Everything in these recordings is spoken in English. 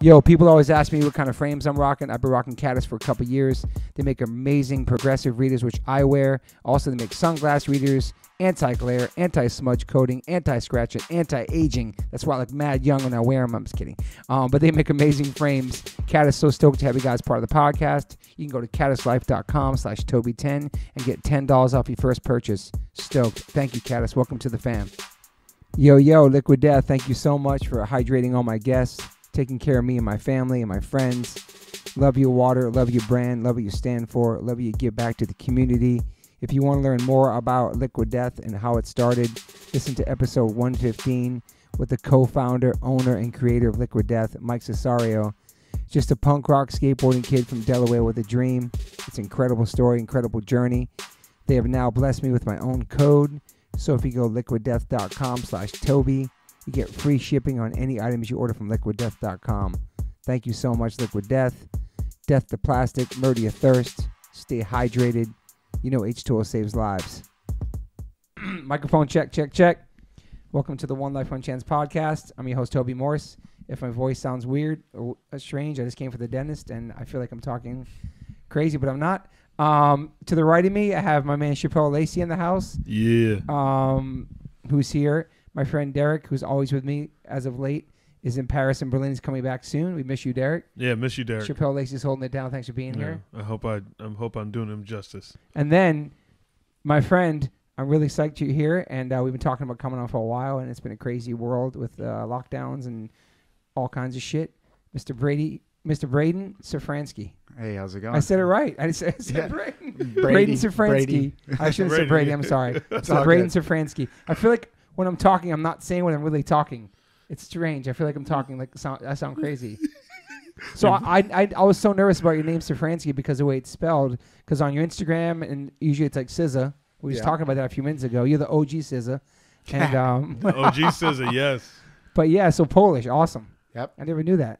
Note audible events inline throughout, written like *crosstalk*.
Yo, people always ask me what kind of frames I'm rocking. I've been rocking Caddis for a couple years. They make amazing progressive readers, which I wear. Also, they make sunglass readers, anti-glare, anti-smudge coating, anti-scratch, and anti-aging. That's why I look mad young when I wear them. I'm just kidding. Um, but they make amazing frames. Caddis so stoked to have you guys part of the podcast. You can go to caddislife.com slash Toby10 and get $10 off your first purchase. Stoked. Thank you, Caddis. Welcome to the fam. Yo, yo, Liquid Death, thank you so much for hydrating all my guests, taking care of me and my family and my friends. Love your water, love your brand, love what you stand for, love what you give back to the community. If you want to learn more about Liquid Death and how it started, listen to episode 115 with the co founder, owner, and creator of Liquid Death, Mike Cessario. Just a punk rock skateboarding kid from Delaware with a dream. It's an incredible story, incredible journey. They have now blessed me with my own code. So if you go liquiddeath.com slash Toby, you get free shipping on any items you order from liquiddeath.com. Thank you so much, Liquid Death. Death to plastic, murder your thirst, stay hydrated. You know H2O saves lives. *clears throat* Microphone check, check, check. Welcome to the One Life One Chance podcast. I'm your host, Toby Morse. If my voice sounds weird or strange, I just came from the dentist and I feel like I'm talking crazy, but I'm not. Um, to the right of me, I have my man Chappelle Lacey in the house, Yeah. um, who's here. My friend Derek, who's always with me as of late, is in Paris and Berlin. He's coming back soon. We miss you, Derek. Yeah, miss you, Derek. Chappelle Lacey's holding it down. Thanks for being Yeah, here. I hope I I hope I'm doing him justice. And then, my friend, I'm really psyched you're here. And uh, we've been talking about coming on for a while, and it's been a crazy world with uh, lockdowns and all kinds of shit. Mr. Brady, Mr. Braydon Szafranski. Hey, how's it going? I said it right. I said, I said Yeah. Braydon. Brady, Braydon Szafranski. Brady. I should have said Brady. Brady. I'm sorry. *laughs* It's so all Braydon good. Szafranski. I feel like when I'm talking, I'm not saying what I'm really talking. It's strange. I feel like I'm talking like sound, I sound crazy. So I, I I was so nervous about your name Szafranski because of the way it's spelled. Because on your Instagram and usually it's like SZA. We were just Yeah. talking about that a few minutes ago. You're the OG SZA. And *laughs* um, *laughs* OG says a yes. but yeah, so Polish, awesome. Yep. I never knew that.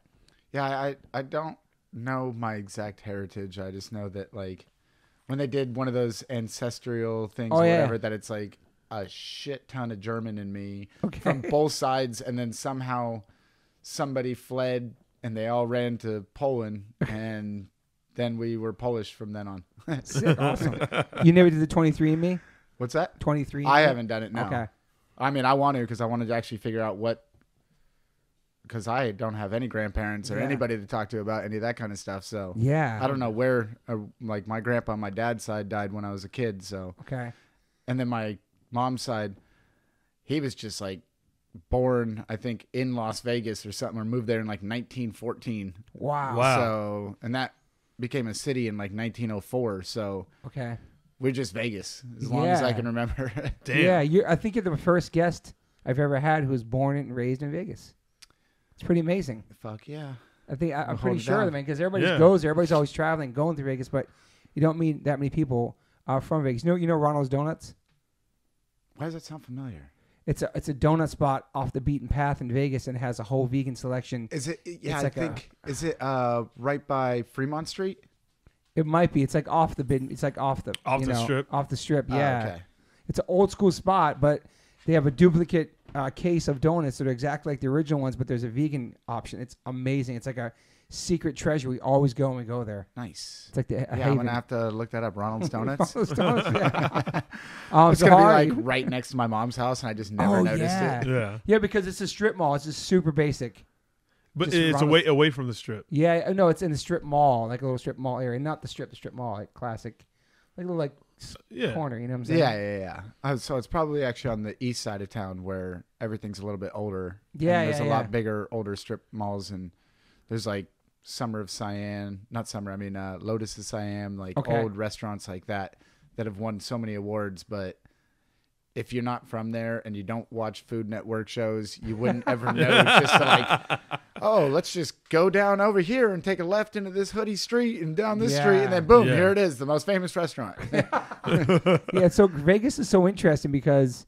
Yeah, I I don't know my exact heritage. I just know that like when they did one of those ancestral things Oh, or yeah. whatever, that it's like a shit ton of German in me Okay. from both sides, and then somehow somebody fled and they all ran to Poland, *laughs* and then we were Polish from then on. Sick, awesome. You never did the 23andMe? What's that? 23. I haven't done it now. Okay. I mean, I want to because I wanted to actually figure out what. Because I don't have any grandparents or Yeah. anybody to talk to about any of that kind of stuff. So Yeah. I don't know where. Uh, like my grandpa on my dad's side died when I was a kid. So Okay. and then my mom's side, he was just like born, I think, in Las Vegas or something, or moved there in like 1914. Wow. Wow. So and that became a city in like 1904. So Okay. we're just Vegas as long as I can remember. *laughs* Damn. Yeah, you're, I think you're the first guest I've ever had who was born and raised in Vegas. It's pretty amazing. Fuck yeah. I think I, I'm We'll pretty sure of down. it, man, because everybody Yeah. goes there. Everybody's always traveling, going to Vegas, but you don't meet that many people uh, from Vegas. You know, you know Ronald's Donuts. Why does that sound familiar? It's a it's a donut spot off the beaten path in Vegas, and it has a whole vegan selection. Is it? Yeah, It's I like a- think. is it uh right by Fremont Street? It might be. It's like off the bid. It's like off the Off you the know, strip? Off the strip. Oh, Yeah. okay. It's an old school spot, but they have a duplicate uh, case of donuts that are exactly like the original ones, but there's a vegan option. It's amazing. It's like a secret treasure. We always go when we go there. Nice. It's like the a Yeah, I'm gonna have to look that up. Ronald's *laughs* Donuts. Ronald's Donuts, yeah. um, *laughs* it's so gonna how be like right next to my mom's house, and I just never Oh, noticed yeah. it. Yeah. yeah, because it's a strip mall. It's just super basic. But Just it's Ronald's- away away from the strip. Yeah, uh, no, it's in the strip mall, like a little strip mall area, not the strip, the strip mall, like classic, like a little like s- Yeah. corner. You know what I'm saying? Yeah, yeah, yeah. Uh, so it's probably actually on the east side of town where everything's a little bit older. and Yeah, there's yeah, a yeah. lot bigger, older strip malls, and there's like Summer of Siam, not Summer. I mean, uh, Lotus of Siam, like Okay. old restaurants like that that have won so many awards, but. If you're not from there and you don't watch Food Network shows, you wouldn't ever *laughs* know. Just like, oh, let's just go down over here and take a left into this hoodie street and down this street, and then boom, Yeah. here it is, the most famous restaurant. *laughs* yeah. So Vegas is so interesting because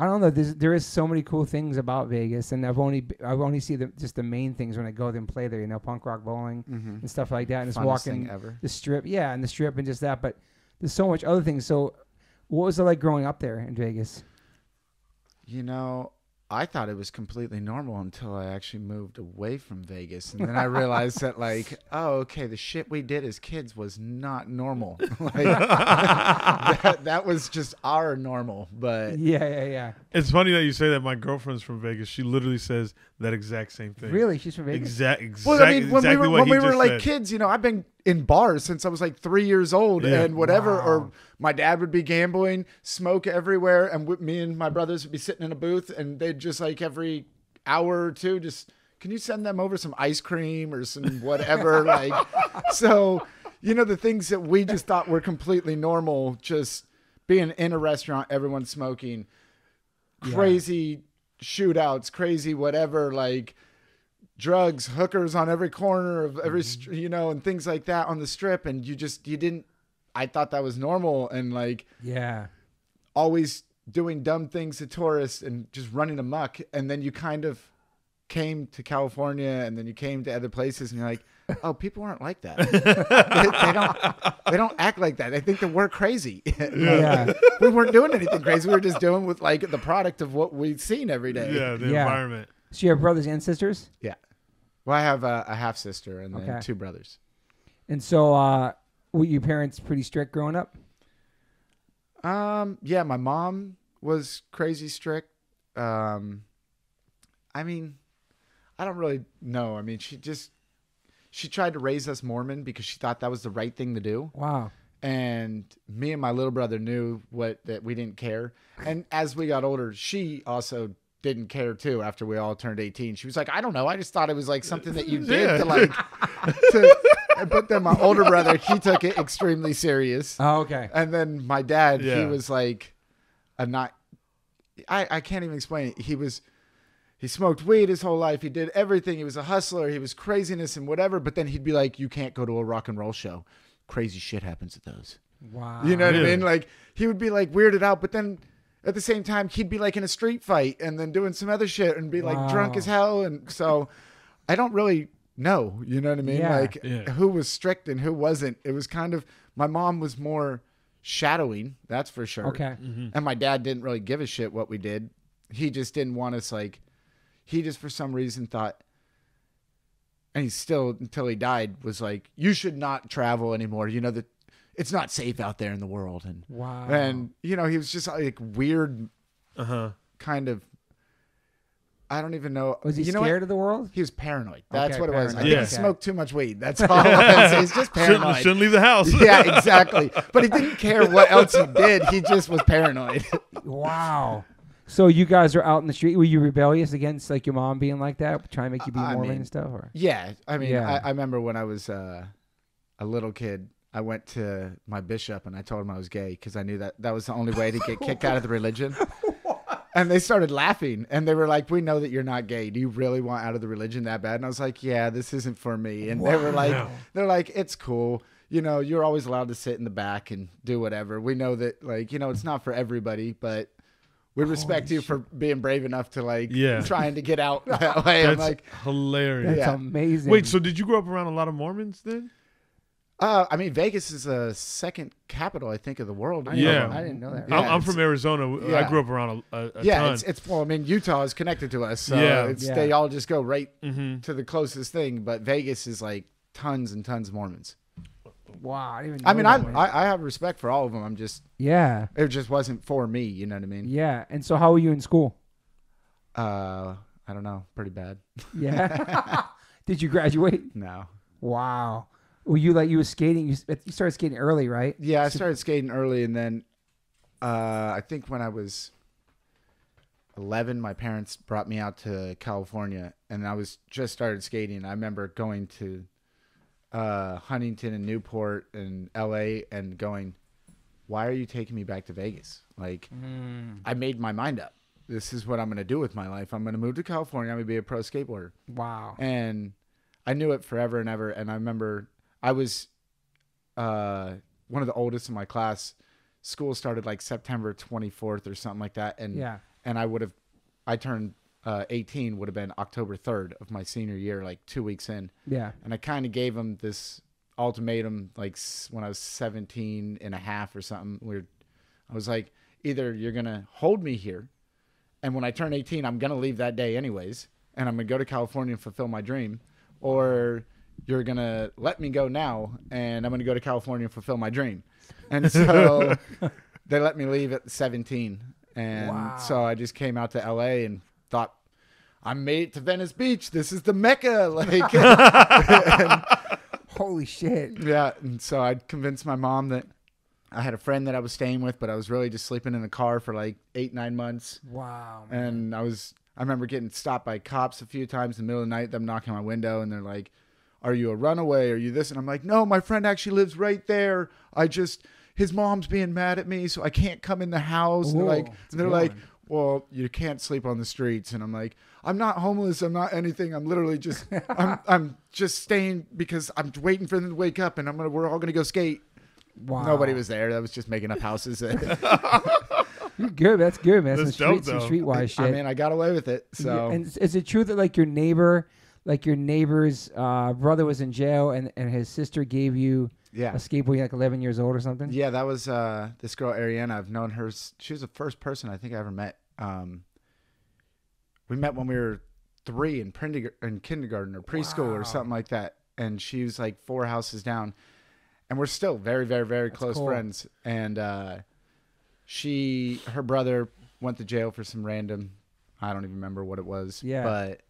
I don't know. There's, there is so many cool things about Vegas, and I've only I've only see the just the main things when I go there and play there. You know, punk rock bowling mm-hmm. and stuff like that, and just walking ever. the strip. Yeah, and the strip and just that. But there's so much other things. So, what was it like growing up there in Vegas? You know, I thought it was completely normal until I actually moved away from Vegas, and then I realized that like, *laughs* oh, okay, the shit we did as kids was not normal. *laughs* *laughs* like, that, that was just our normal. But Yeah, yeah, yeah. It's funny that you say that. My girlfriend's from Vegas. She literally says that exact same thing. Really? She's from Vegas? Exact. Exact. well, I mean, when exactly we were when we were like said. kids, you know, I've been in bars since I was like three years old, Yeah. and whatever. Wow. Or my dad would be gambling, smoke everywhere, and w- me and my brothers would be sitting in a booth, and they'd just like every hour or two, just can you send them over some ice cream or some whatever, *laughs* like so. You know the things that we just thought were completely normal, just being in a restaurant, everyone smoking, Yeah. crazy shootouts, crazy whatever, like drugs, hookers on every corner of every, mm-hmm. str you know, and things like that on the strip. And you just, you didn't, I thought that was normal and like Yeah. always doing dumb things to tourists and just running amok. And then you kind of came to California and then you came to other places and you're like, *laughs* oh, people aren't like that. *laughs* they, they don't, they don't act like that. They think that we're crazy. *laughs* Yeah. we weren't doing anything crazy. We were just doing with like the product of what we've seen every day. Yeah, the Yeah. environment. So you have brothers and sisters? Yeah. Well, I have a, a half sister and then two brothers. And so uh were your parents pretty strict growing up? Um, yeah, my mom was crazy strict. Um, I mean, I don't really know. I mean, she just she tried to raise us Mormon because she thought that was the right thing to do. Wow. And me and my little brother knew what that we didn't care. And as we got older, she also didn't care too. After we all turned eighteen, she was like, "I don't know. I just thought it was like something that you did Yeah. to like." *laughs* to, but then my older brother, he took it extremely serious. Oh, okay. And then my dad, he was like a not I, I can't even explain it. He was he smoked weed his whole life. He did everything. He was a hustler. He was craziness and whatever. But then he'd be like, You can't go to a rock and roll show. Crazy shit happens at those. Wow. You know what I Really? mean? Like he would be like weirded out, but then at the same time he'd be like in a street fight and then doing some other shit and be like drunk Wow. as hell. And so I don't really know. You know what I mean? Yeah. Like Yeah. who was strict and who wasn't. It was kind of my mom was more shadowing, that's for sure. Okay. And my dad didn't really give a shit what we did. He just didn't want us like he just for some reason thought and he still until he died was like, You should not travel anymore. You know that it's not safe out there in the world and Wow. and you know, he was just like weird Uh huh. kind of I don't even know. was he you know what? scared of the world? He was paranoid. That's Okay, what it was. I paranoid. think he smoked too much weed. That's *laughs* all it was. He's just Shouldn't, paranoid. shouldn't leave the house. *laughs* yeah, *laughs* exactly. But he didn't care what else he did. He just was paranoid. Wow. So you guys are out in the street. Were you rebellious against like your mom being like that, trying to make you be I Mormon mean, and stuff? Or yeah, I mean, Yeah. I, I remember when I was uh, a little kid. I went to my bishop and I told him I was gay because I knew that that was the only way to get kicked out of the religion. And they started laughing and they were like, "We know that you're not gay. Do you really want out of the religion that bad?" And I was like, "Yeah, this isn't for me." And they were like, "They're like, it's cool. You know, you're always allowed to sit in the back and do whatever. We know that, like, you know, it's not for everybody, but." We respect you for being brave enough to like Yeah. trying to get out *laughs* that way. I'm That's like, hilarious. that's Yeah. amazing. Wait, so did you grow up around a lot of Mormons then? Uh, I mean, Vegas is the second capital, I think, of the world. I Yeah. know, I didn't know that. Yeah, I'm, I'm from Arizona. Yeah. I grew up around a, a, a yeah, ton. it's it's well, I mean, Utah is connected to us, so Yeah. it's Yeah. they all just go right Mhm. to the closest thing. But Vegas is like tons and tons of Mormons. Wow. I, didn't even I know mean, I, man. I I have respect for all of them. I'm just yeah. it just wasn't for me. You know what I mean? Yeah. And so how were you in school? Uh, I don't know, pretty bad. Yeah. *laughs* *laughs* Did you graduate? No. Wow. Well, you like you was skating. You, you started skating early, right? Yeah, I started skating early, and then uh, I think when I was 11, my parents brought me out to California, and I was just started skating. I remember going to uh, Huntington and Newport and L.A. and going, "Why are you taking me back to Vegas?" Like, I made my mind up. This is what I'm going to do with my life. I'm going to move to California. I'm going to be a pro skateboarder Wow. and I knew it forever and ever. And I remember I was uh, one of the oldest in my class. School started like September 24th or something like that, and Yeah. and I would have, I turned uh, 18 would have been October 3rd of my senior year, like two weeks in, Yeah. and I kind of gave him this ultimatum like when I was 17 and a half or something. Where I was like, either you're gonna hold me here and when I turn 18, I'm gonna leave that day anyways, and I'm gonna go to California and fulfill my dream, or you're gonna let me go now, and I'm gonna go to California and fulfill my dream, and *laughs* so they let me leave at 17, and Wow. so I just came out to LA and thought. I made it to Venice Beach. This is the mecca. *laughs* Like, *laughs* Holy shit. yeah. And so I convinced my mom that I had a friend that I was staying with, but I was really just sleeping in the car for like eight, nine months. Wow. man. And I was, I remember getting stopped by cops a few times in the middle of the night, them knocking on my window, and they're like, Are you a runaway? Are you this? And I'm like, No, my friend actually lives right there. I just, his mom's being mad at me, so I can't come in the house. And they're like, and they're like, one. well, you can't sleep on the streets. And I'm like, I'm not homeless. I'm not anything. I'm literally just, I'm, *laughs* I'm just staying because I'm waiting for them to wake up and I'm gonna, we're all gonna go skate. wow. Nobody was there. That was just making up houses. *laughs* *laughs* You're good. That's good, man. That's some street, dope, some streetwise shit. I mean, I got away with it. So Yeah, and is- is it true that like your neighbor, like your neighbor's uh, brother was in jail and, and his sister gave you yeah, a skateboard when you're like 11 years old or something? yeah, that was uh, this girl Ariana. I've known her. She was the first person I think I ever met. Um, we met when we were three in, prindig- in kindergarten or preschool Wow. or something like that. And she was like four houses down, and we're still very, very, very That's close cool. friends. And uh, she, her brother, went to jail for some random. I don't even remember what it was. Yeah. But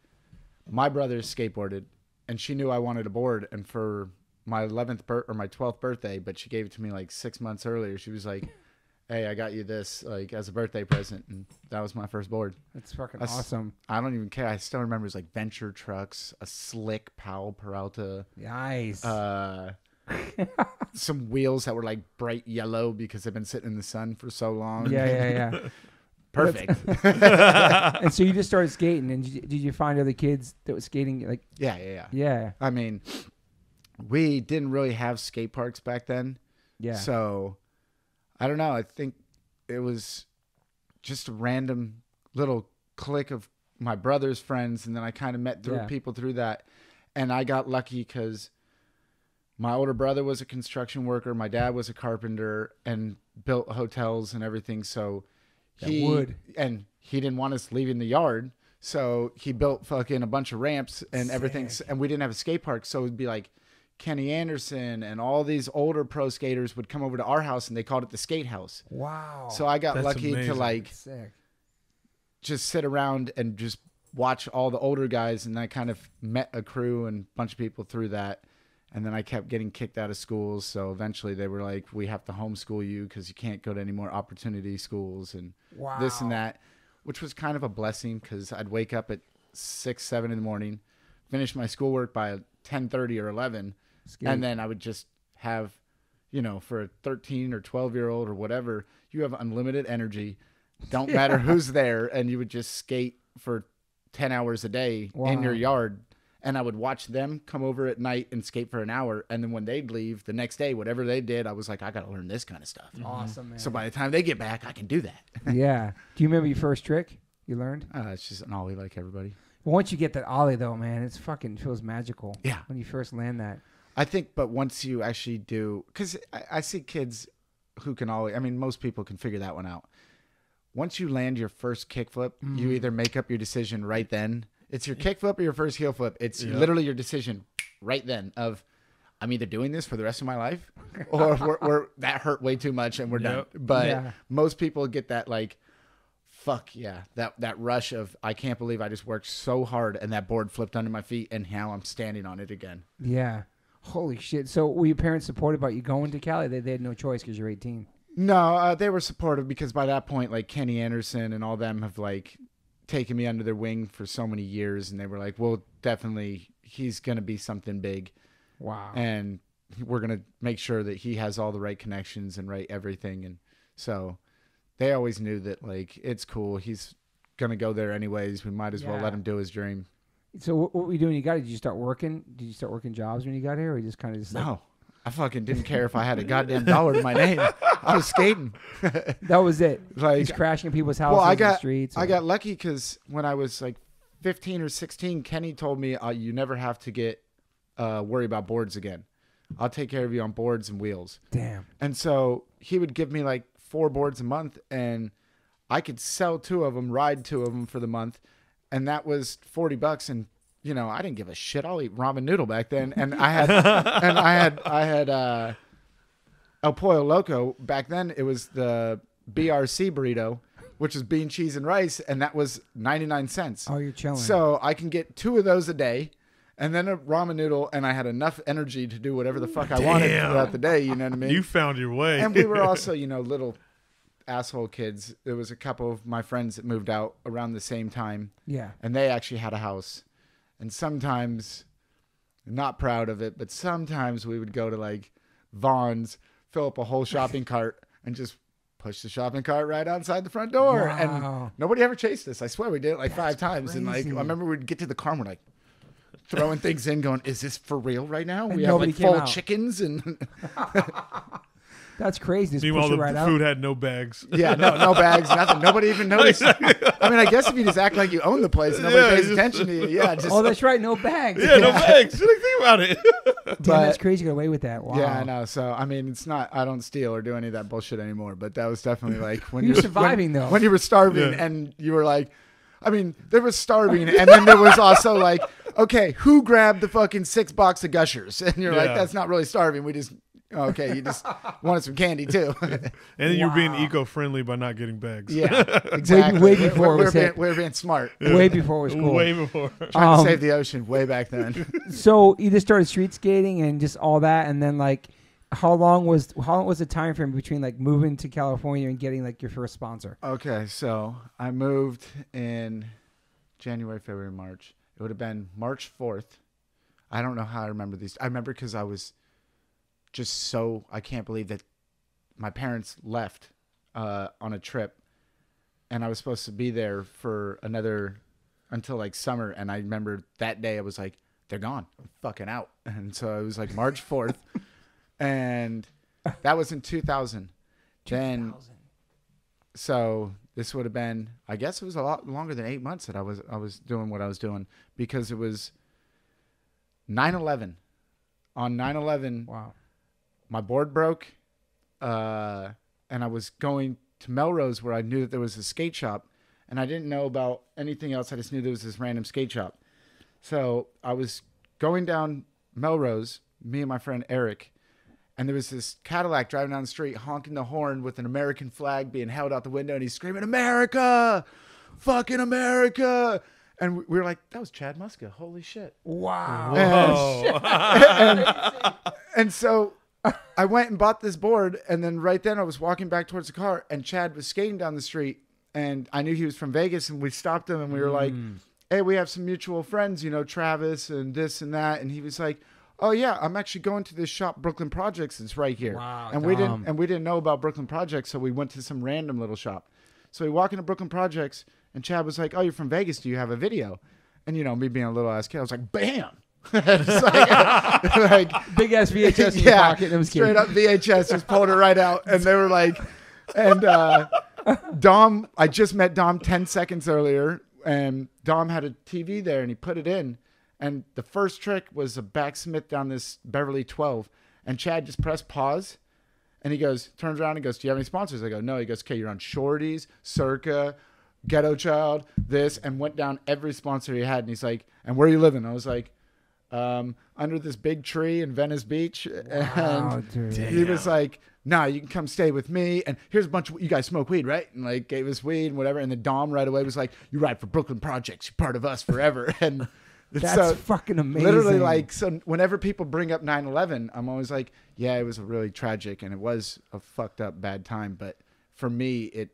my brother skateboarded, and she knew I wanted a board. And for my 11th bir- or my 12th birthday, but she gave it to me like six months earlier. She was like, "Hey, I got you this like as a birthday present," and that was my first board. That's fucking awesome. I don't even care. I still remember it was like Venture Trucks, a slick Powell Peralta, Nice. uh, *laughs* some wheels that were like bright yellow because they've been sitting in the sun for so long. yeah, yeah, yeah. *laughs* perfect. *laughs* *laughs* and so you just started skating, and did you, find other kids that was skating? Like, yeah, yeah, yeah. yeah, I mean, we didn't really have skate parks back then. yeah. So I don't know. I think it was just a random little clique of my brother's friends, and then I kind of met through Yeah. people through that, and I got lucky because my older brother was a construction worker, my dad was a carpenter, and built hotels and everything. So That he wood. and he didn't want us leaving the yard. So he built fucking a bunch of ramps and everything, and we didn't have a skate park. So it'd be like Kenny Anderson and all these older pro skaters would come over to our house, and they called it the skate house. wow. So I got That's lucky to like sick. just sit around and just watch all the older guys, and I kind of met a crew and a bunch of people through that. And then I kept getting kicked out of schools, so eventually they were like, "We have to homeschool you because you can't go to any more opportunity schools and Wow. this and that," which was kind of a blessing because I'd wake up at six, seven in the morning, finish my schoolwork by ten thirty or eleven, and then I would just have, you know, for a 13 or 12 year old or whatever, you have unlimited energy. Don't *laughs* matter who's there, and you would just skate for 10 hours a day in your yard. And I would watch them come over at night and skate for an hour. And then when they'd leave the next day, whatever they did, I was like, I got to learn this kind of stuff. awesome, man. So by the time they get back, I can do that. *laughs* yeah. Do you remember your first trick you learned? Uh, it's just an ollie like everybody. Well, once you get that ollie, though, man, it's fucking feels magical. Yeah. When you first land that. I think, but once you actually do, because I, I see kids who can always, I mean, most people can figure that one out. Once you land your first kickflip, you either make up your decision right then. It's your kickflip or your first heel flip. It's Yeah. literally your decision right then of, I'm either doing this for the rest of my life *laughs* or we're, we're, that hurt way too much and we're done. But Yeah. most people get that like, fuck yeah, that, that rush of, I can't believe I just worked so hard and that board flipped under my feet and now I'm standing on it again. Yeah. Holy shit. So were your parents supportive about you going to Cali? They, they had no choice because you're 18. No, uh, they were supportive because by that point, like Kenny Anderson and all them have like taken me under their wing for so many years, and they were like, "Well, definitely, he's gonna be something big, Wow. and we're gonna make sure that he has all the right connections and right everything." And so they always knew that like it's cool. He's gonna go there anyways. We might as well let him do his dream. so what, what were you doing? You got it? Did you start working? Did you start working jobs when you got here, or you just kind of just like, No, I fucking didn't care if I had a goddamn dollar to my name. I was skating. *laughs* that was it? *laughs* like Just crashing people's houses Well, I in the got streets. I got lucky because when I was like 15 or 16, Kenny told me uh, you never have to get uh, worry about boards again. I'll take care of you on boards and wheels. damn. And so he would give me like four boards a month, and I could sell two of them, ride two of them for the month, and that was forty bucks. And you know, I didn't give a shit. I'll eat ramen noodle back then, and I had, *laughs* and I had, I had uh, El Pollo Loco back then. It was the BRC burrito, which is bean, cheese, and rice, and that was ninety nine cents. Oh, you're chilling. So I can get two of those a day, and then a ramen noodle, and I had enough energy to do whatever the fuck I wanted Damn. throughout the day. You know what I mean? You found your way. and we were *laughs* also, you know, little asshole kids. There was a couple of my friends that moved out around the same time, yeah. and they actually had a house. And sometimes, not proud of it, but sometimes we would go to like Vons, fill up a whole shopping *laughs* cart, and just push the shopping cart right outside the front door. Wow. And nobody ever chased us. I swear we did it like five times. And like. I remember we'd get to the car and we're like throwing things in, going, "Is this for real right now? And we have like full out. chickens and." *laughs* *laughs* That's crazy. Just Meanwhile, the, right the out. food had no bags. Yeah, no, no *laughs* bags, nothing. Nobody even *laughs* noticed. I mean, I guess if you just act like you own the place, *laughs* nobody Yeah, pays just- attention to you. Yeah, just. Oh, that's right. No bags. Yeah, no bags. Like, think about it. Damn, that's crazy. You got away with that. Wow. Yeah, I know. So I mean, it's not. I don't steal or do any of that bullshit anymore. But that was definitely like when You're you were surviving, when, though. When you were starving Yeah. and you were like, I mean, there was starving, and then there was also like, okay, who grabbed the fucking six box of Gushers? And you're like, that's not really starving. We just. Okay, you just wanted some candy too. *laughs* And then you're being Wow. eco-friendly by not getting bags. yeah, *laughs* exactly. way We're- before we're, it was we're, being, hip. we're being smart, Way before it was cool. Way before. *laughs* trying Um, to save the ocean way back then. So you just started street skating and just all that, and then like, how long was how long was the time frame between like moving to California and getting like your first sponsor? Okay, so I moved in January, February, March. It would have been March 4th. I don't know how I remember these. I remember because I was just so, I can't believe that my parents left uh, on a trip and I was supposed to be there for another, until like summer. And I remember that day I was like, they're gone. I'm fucking out. *laughs* And so it was like March 4th. *laughs* and that was in 2000. Then so this would have been i guess it was a lot longer than eight months that i was i was doing what i was doing because it was 9-11 on 9-11 Wow. My board broke uh, and i was going to melrose where i knew that there was a skate shop and i didn't know about anything else i just knew there was this random skate shop so i was going down melrose me and my friend eric and there was this Cadillac driving down the street honking the horn with an American flag being held out the window, and he's screaming, America! Fucking America! And we we were like, that was Chad Muska. Holy shit. Wow. Oh. *laughs* And so I went and bought this board, and then right then I was walking back towards the car, and Chad was skating down the street, and I knew he was from Vegas, and we stopped him, and we were like, mm. "Hey, we have some mutual friends, you know, Travis and this and that," and he was like. Oh yeah, I'm actually going to this shop, Brooklyn Projects. It's right here, Wow, and we didn't and we didn't know about Brooklyn Projects, so we went to some random little shop. So we walk into Brooklyn Projects, and Chad was like, "Oh, you're from Vegas? Do you have a video?" And you know, me being a little ass kid, I was like, "Bam!" *laughs* Like, *laughs* like Big ass VHS in your pocket. It was straight up VHS, just pulled it right out, and they were like, and uh, Dom, I just met Dom ten seconds earlier, and Dom had a TV there, and he put it in, and the first trick was a backsmith down this Beverly Twelve, and Chad just pressed pause. And he goes, turns around and goes, Do you have any sponsors? I go, No. He goes, Okay, you're on Shorties, Circa, Ghetto Child, this, and went down every sponsor he had. And he's like, And where are you living? I was like, um, Under this big tree in Venice Beach. *laughs* Wow, and dude. he was like, Nah, you can come stay with me. And here's a bunch of you guys smoke weed, right? And like gave us weed and whatever. And the Dom right away was like, You ride for Brooklyn Projects. You're part of us forever. *laughs* And *laughs* That's so fucking amazing. literally like so whenever people bring up 9-11 i'm always like yeah it was a really tragic and it was a fucked up bad time but for me it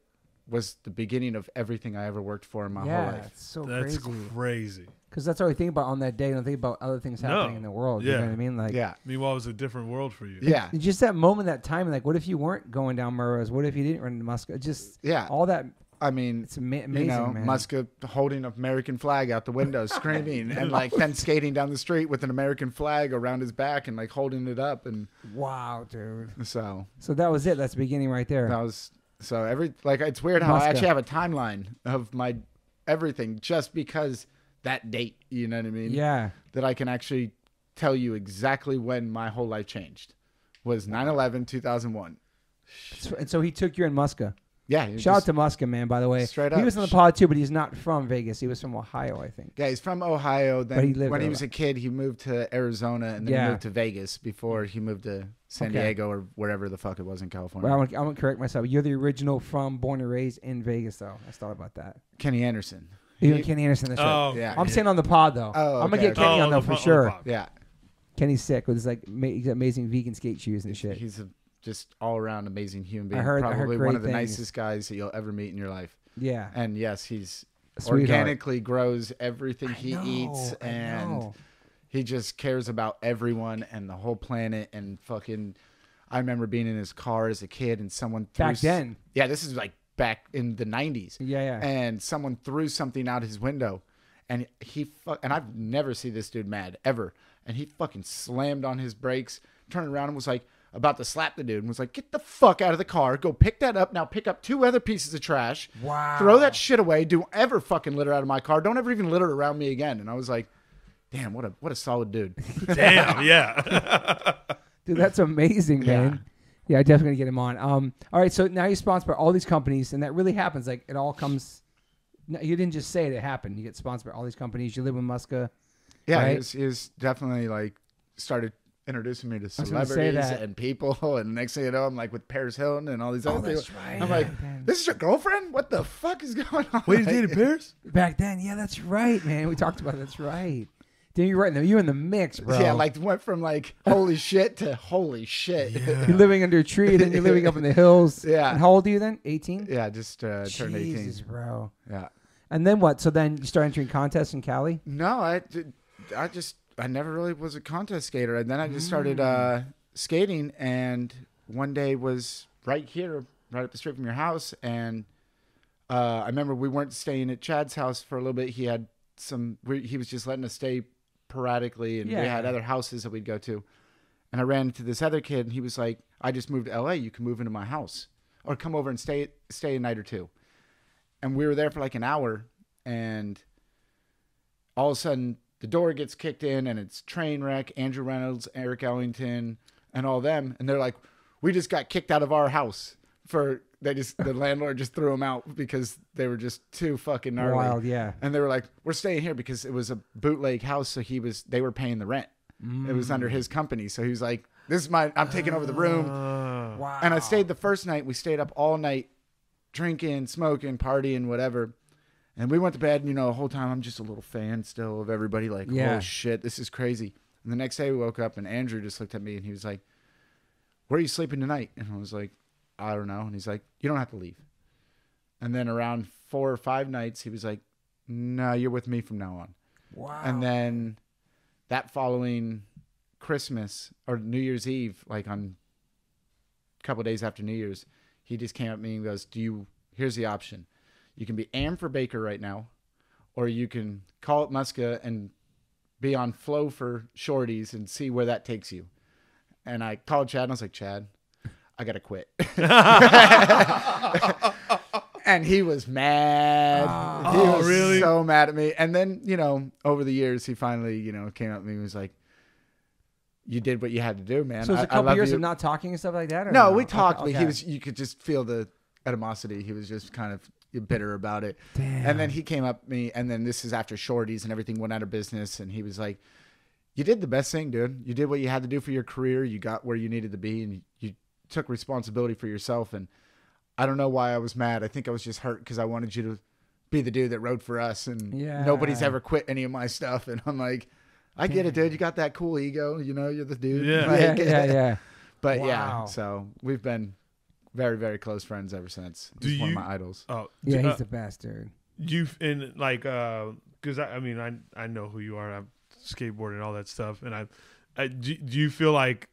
was the beginning of everything i ever worked for in my yeah, whole life it's so That's crazy. crazy. Because that's all I think about on that day. I don't think about other things No. happening in the world. You Yeah. know what I mean? Like, yeah Meanwhile, it was a different world for you. yeah it's just that moment, that time. Like, what if you weren't going down Melrose? What if you didn't run into Muska? Just yeah all that. i mean It's ama- you amazing, know man. muska uh, holding an american flag out the window *laughs* screaming and like then skating down the street with an american flag around his back and like holding it up and Wow, dude. so So that was it. That's the beginning right there. That was so every like it's weird how Muska. I actually uh, have a timeline of my everything just because that date, you know what I mean? Yeah. That I can actually tell you exactly when my whole life changed. Was 9/11 2001. And so he took you in Muska. Yeah, Shout out to Muska, man. By the way, Straight up. he was on the pod too, but he's not from Vegas. He was from Ohio, I think. Yeah, he's from Ohio. Then he lived when he was a kid, he moved to Arizona and then Yeah. he moved to Vegas before he moved to San Okay. Diego or wherever the fuck it was in California. Well, I want to correct myself. You're the original from born and raised in Vegas, though. I thought about that. Kenny Anderson. Even He- Kenny Anderson. That's right. Oh, Yeah. I'm saying on the pod though. Oh, I'm gonna okay, get okay. Kenny Oh, on though the for po- on the sure. pod. Yeah, Kenny's sick with his like ma- he's got amazing vegan skate shoes and shit. he's a just all around amazing human being. heard- I heard Probably great one of the things. nicest guys that you'll ever meet in your life. yeah, And yes, he's Sweetheart. organically grows everything I he know, eats I and know. he just cares about everyone and the whole planet and fucking I remember being in his car as a kid and someone threw back s- then. Yeah, this is like back in the 90s. Yeah, yeah. And someone threw something out his window and he fu- and I've never seen this dude mad ever. And he fucking slammed on his brakes, turned around and was like about to slap the dude and was like, "Get the fuck out of the car. Go pick that up. Now pick up two other pieces of trash. Wow. Throw that shit away. Don't ever fucking litter out of my car. Don't ever even litter around me again." And I was like, "Damn, what a what a solid dude." *laughs* Damn, yeah. *laughs* Dude, that's amazing, man. Yeah, I definitely gonna get him on. Um, all right, so now you're sponsored by all these companies, and that really happens. Like it all comes. No, you didn't just say it; it happened. You get sponsored by all these companies. You live with Muska. Yeah, Right? he, was, definitely like started introducing me to was gonna say celebrities and people, *laughs* and next thing you know, I'm like with Paris Hilton and all these other Oh, that's people. right. I'm like, Man. this is your girlfriend? What the fuck is going on? Wait, you Like, dated *laughs* Paris? Back then, yeah, that's right, man. We talked about it. That's right. Then you're right. in the- You're in the mix, bro. Yeah, like went from like holy shit to holy shit. Yeah, *laughs* you're living under a tree, then you're living up in the *laughs* hills. Yeah. And how old are you then? 18. Yeah, just uh, turned 18. Jesus, bro. Yeah. And then what? So then you start entering contests in Cali. No, I did, I just I never really was a contest skater, and then I just started Mm. uh, skating, and one day was right here, right up the street from your house, and uh, I remember we weren't staying at Chad's house for a little bit. He had some, we, he was just letting us stay sporadically, and we had other houses that we'd go to, and I ran into this other kid, and he was like, "I just moved to L.A. You can move into my house, or come over and stay stay a night or two. And we were there for like an hour, and all of a sudden the door gets kicked in and it's train wreck andrew reynolds Erik Ellington and all them and they're like we just got kicked out of our house for they just the *laughs* landlord just threw them out because they were just too fucking gnarly Wild, yeah. and they were like we're staying here because it was a bootleg house so he was they were paying the rent it was under his company so he was like this is my i'm taking over the room Uh, Wow. and I stayed the first night. We stayed up all night, drinking, smoking, partying, whatever. And we went to bed. And, you know, the whole time I'm just a little fan still of everybody. Like, Yeah. oh shit, this is crazy. And the next day we woke up and Andrew just looked at me and he was like, "Where are you sleeping tonight?" And I was like, "I don't know." And he's like, "You don't have to leave." And then around four or five nights, he was like, "No, you're with me from now on." wow. And then that following Christmas or New Year's Eve, like on a couple days after New Year's, he just came up to me and goes, "Do you? Here's the option. You can be Am for Baker right now, or you can call it Muska and be on flow for shorties and see where that takes you." And I called Chad and I was like, "Chad, I gotta quit." *laughs* *laughs* and he was mad. Ah. he Oh, was really? so mad at me. And then, you know, over the years, he finally, you know, came up to me and was like, "You did what you had to do, man." so it was I- a I couple years you." of not talking and stuff like that. Or No, no, we talked, Okay, but he was. You could just feel the animosity. He was just kind of bitter about it. Damn. And then he came up to me, and then this is after Shorties and everything went out of business, and he was like, "You did the best thing, dude. You did what you had to do for your career. You got where you needed to be, and you took responsibility for yourself." And I don't know why I was mad. I think I was just hurt because I wanted you to be the dude that rode for us, and Yeah. nobody's ever quit any of my stuff. And I'm like, I get it, dude. You got that cool ego. You know, you're the dude. Yeah. yeah, *laughs* Like, yeah, yeah. *laughs* But Wow. yeah, so we've been very, very close friends ever since. Do He's one of you- my idols. oh, Yeah, uh, he's the best, dude. you in like uh because I, I mean I I know who you are I'm skateboarding and all that stuff and I, I do, do you feel like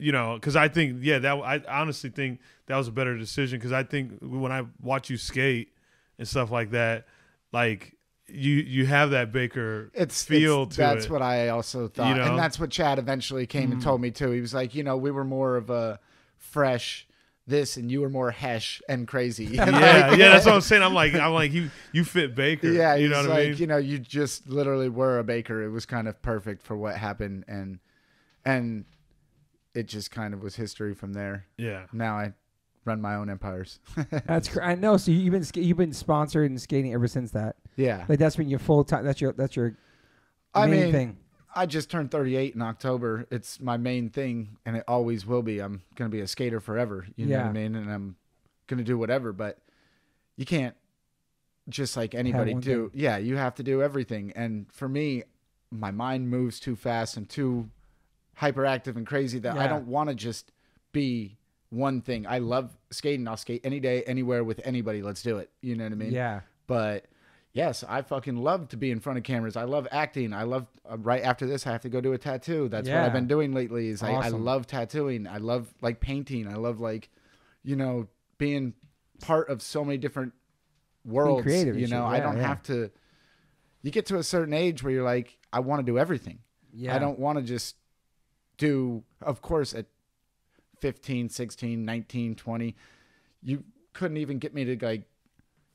you know because I think yeah that I honestly think that was a better decision because I think when I watch you skate and stuff like that like you you have that Baker It's feel it's- to that's it. what I also thought, You know? and that's what Chad eventually came and mm. told me too. He was like, you know, we were more of a fresh this, and you were more hesh and crazy. *laughs* yeah yeah that's what I'm saying I'm like I'm like you you fit Baker Yeah, you know what like, I mean you know, you just literally were a baker. It was kind of perfect for what happened, and and it just kind of was history from there. yeah Now I run my own empires. *laughs* That's cr- I know. So you've been ska- you've been sponsored and skating ever since that. yeah. Like that's been your full time. That's your that's your I main mean, thing. I just turned 38 in October. It's my main thing, and it always will be. I'm gonna be a skater forever. You know what I mean? And I'm gonna do whatever. But you can't just like anybody one do. Yeah, you have to do everything. And for me, my mind moves too fast and too hyperactive and crazy that I don't want to just be one thing. I love skating. I'll skate any day, anywhere with anybody. Let's do it. You know what I mean? Yeah. But yes, I fucking love to be in front of cameras. I love acting. I love uh, right after this, I have to go do a tattoo. That's what I've been doing lately. Is I, I love tattooing. I love like painting. I love like, you know, being part of so many different worlds. creative you know, I don't yeah. have to. You get to a certain age where you're like, I want to do everything. Yeah. I don't want to just do, of course, at 15, 16, 19, 20, you couldn't even get me to like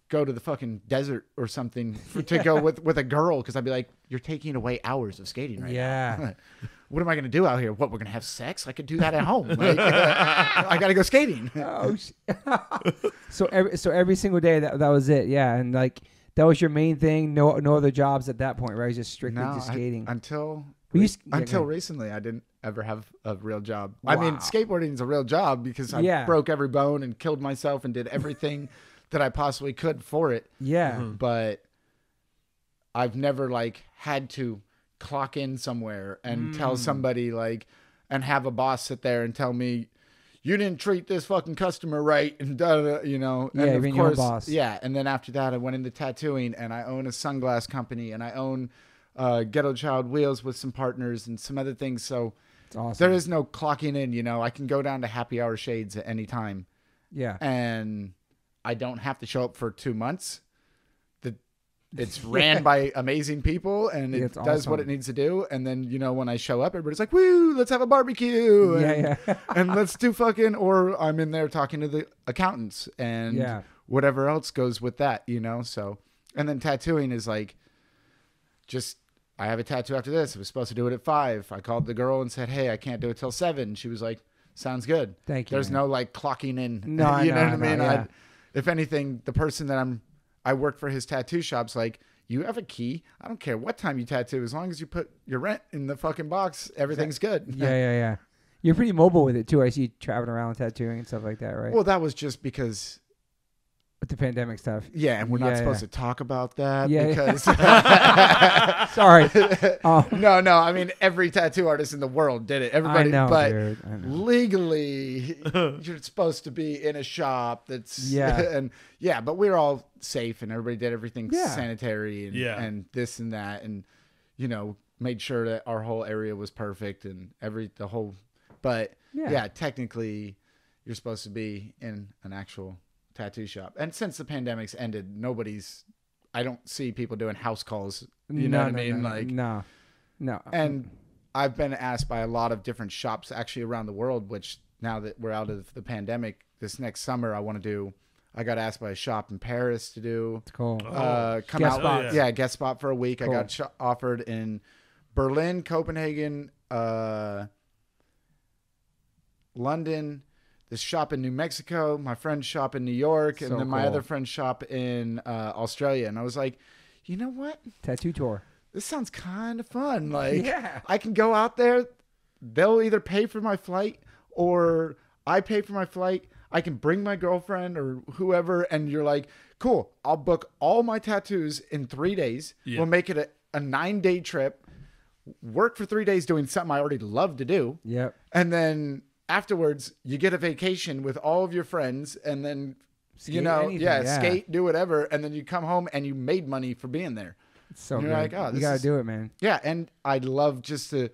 go to the fucking desert or something for, to go with, with a girl because I'd be like, you're taking away hours of skating right Yeah. now. *laughs* what am I going to do out here? What, we're going to have sex? I could do that at home. Like, *laughs* I got to go skating. *laughs* oh. so every so every single day that that was it. Yeah, and like that was your main thing. No no other jobs at that point, right? Just strictly No, just I- skating. until Well, you re- s- yeah, until recently, I didn't ever have a real job. I mean, skateboarding is a real job because I Yeah. broke every bone and killed myself and did everything *laughs* that I possibly could for it. yeah. But I've never like had to clock in somewhere and Mm. tell somebody like and have a boss sit there and tell me you didn't treat this fucking customer right *laughs* and da, da, you know Yeah, and of being your course boss. yeah and then after that i went into tattooing and i own a sunglass company and i own uh, ghetto child wheels with some partners and some other things so It's awesome. there is no clocking in you know i can go down to happy hour shades at any time yeah. and I don't have to show up for two months. The *laughs* it's ran by amazing people and it it's does what it needs to do. And then you know when I show up, everybody's like, "Woo, let's have a barbecue!" Yeah, and, yeah. *laughs* and let's do fucking. Or I'm in there talking to the accountants and Yeah. whatever else goes with that, you know. So and then tattooing is like just. I have a tattoo after this. I was supposed to do it at five. I called the girl and said, "Hey, I can't do it till seven. She was like, "Sounds good." Thank you. There's man. no like clocking in. No, *laughs* you know, know, what I know, mean. yeah. If anything, the person that I'm, I work for his tattoo shop's like, you have a key. I don't care what time you tattoo, as long as you put your rent in the fucking box, everything's good. *laughs* Yeah, yeah, yeah. You're pretty mobile with it too. I see you traveling around tattooing and stuff like that, right? Well, that was just because, with the pandemic stuff. yeah, and we're not Yeah, supposed yeah. to talk about that Yeah, yeah. because. *laughs* *laughs* Sorry. Oh, no, no. I mean, every tattoo artist in the world did it. Everybody, I know, but dude. I know. legally *laughs* you're supposed to be in a shop that's Yeah. and yeah but we were all safe and everybody did everything Yeah. sanitary and Yeah. and this and that and you know made sure that our whole area was perfect and every the whole but Yeah. yeah, technically you're supposed to be in an actual tattoo shop and since the pandemic's ended nobody's i don't see people doing house calls you know what no, i mean no, like no, no. and I've been asked by a lot of different shops actually around the world, which now that we're out of the pandemic, this next summer I want to do. I got asked by a shop in Paris to do it's cool. uh, come Guest out, spots. yeah, guest spot for a week. I got sh- offered in Berlin, Copenhagen, uh, London, this shop in New Mexico, my friend's shop in New York, and So then my cool. other friend's shop in uh, Australia. And I was like, you know what? Tattoo tour. This sounds kind of fun. Like, *laughs* Yeah. I can go out there. They'll either pay for my flight or I pay for my flight. I can bring my girlfriend or whoever, and you're like, cool. I'll book all my tattoos in three days. Yeah. We'll make it a, a nine day trip. Work for three days doing something I already love to do, Yep. and then afterwards you get a vacation with all of your friends, and then you know, anything, yeah, yeah. skate, do whatever, and then you come home and you made money for being there. It's so You're good. like, oh, you gotta is- do it, man. Yeah, and I'd love just to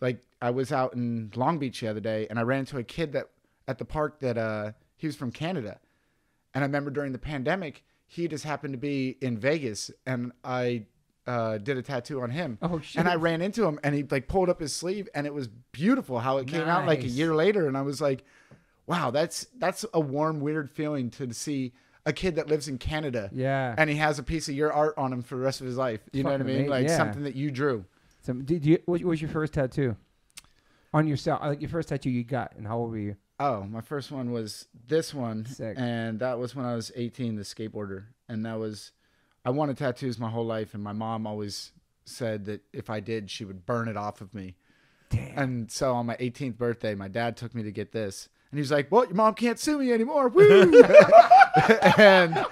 like I was out in Long Beach the other day and I ran into a kid that at the park that uh he was from Canada. And I remember during the pandemic, he just happened to be in Vegas and I uh, did a tattoo on him. Oh shit. And I ran into him and he like pulled up his sleeve and it was beautiful how it came out like a year later and I was like, wow, that's that's a warm weird feeling to see a kid that lives in Canada Yeah. and he has a piece of your art on him for the rest of his life. You know what I mean? Like yeah. something that you drew. So, did you? What what was your first tattoo? On yourself, like your first tattoo you got, and how old were you? Oh, my first one was this one, Sick. and that was when I was 18, the skateboarder, and that was I wanted tattoos my whole life, and my mom always said that if I did, she would burn it off of me. Damn. And so on my 18th birthday, my dad took me to get this, and he was like, "Well, your mom can't sue me anymore." Woo! *laughs* and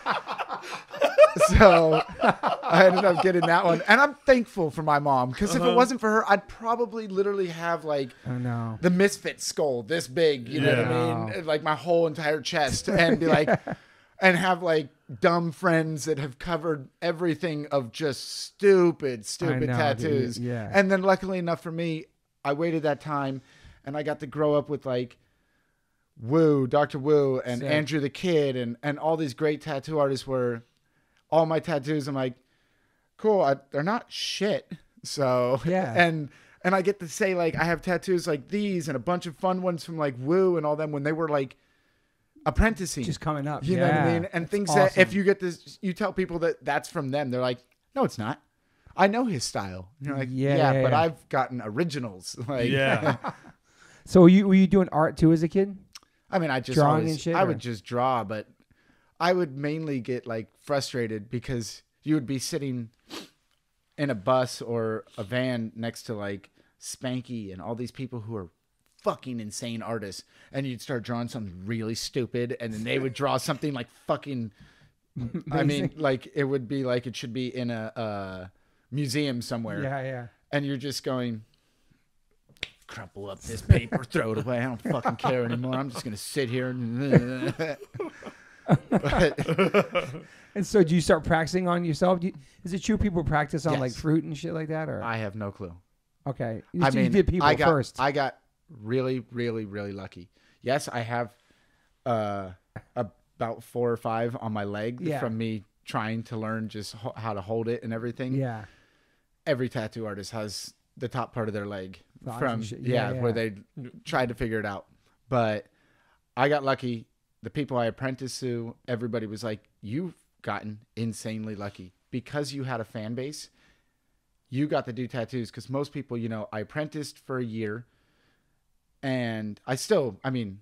so I ended up getting that one, and I'm thankful for my mom because if it uh-huh. wasn't for her, I'd probably literally have like I know. the misfit skull this big, you know what I mean? Like my whole entire chest and be like *laughs* and have like dumb friends that have covered everything of just stupid, stupid know, dude. tattoos. Yeah. And then luckily enough for me, I waited that time and I got to grow up with like Woo, Dr. Woo and Sick. Andrew the Kid and and all these great tattoo artists were all my tattoos I'm like cool, I, they're not shit. *laughs* So Yeah. *laughs* and and I get to say like I have tattoos like these and a bunch of fun ones from like Woo and all them when they were like apprenticing. Just coming up. you know what I Yeah. mean? And That's things that if awesome. you get this, you tell people that that's from them. They're like, no, it's not. I know his style. And you're like, Yeah, yeah, yeah, but yeah. I've gotten originals. *laughs* Like, Yeah. *laughs* So were you were you doing art too as a kid? I mean, I just Drawing always, and shit, I or- would just draw, but I would mainly get like frustrated because you would be sitting in a bus or a van next to like Spanky and all these people who are fucking insane artists, and you'd start drawing something really stupid, and then they would draw *laughs* something like fucking. I mean, like it would be like it should be in a, uh museum somewhere, Yeah, yeah. and you're just going crumple up this paper throw it away i don't fucking care anymore i'm just gonna sit here and *laughs* but *laughs* And so do you start practicing on yourself? Do you, is it true people practice on like fruit and shit like that or i have no clue okay. You, i just- you mean did people i got first. i got really really really lucky yes i have uh about four or five on my leg Yeah. from me trying to learn just ho- how to hold it and everything yeah. every tattoo artist has the top part of their leg Bars from shit. yeah, Yeah, where they tried to figure it out. But I got lucky. The people I apprenticed to, everybody was like, "You've gotten insanely lucky because you had a fan base. You got to do tattoos because most people, you know, I apprenticed for a year, and I still, I mean,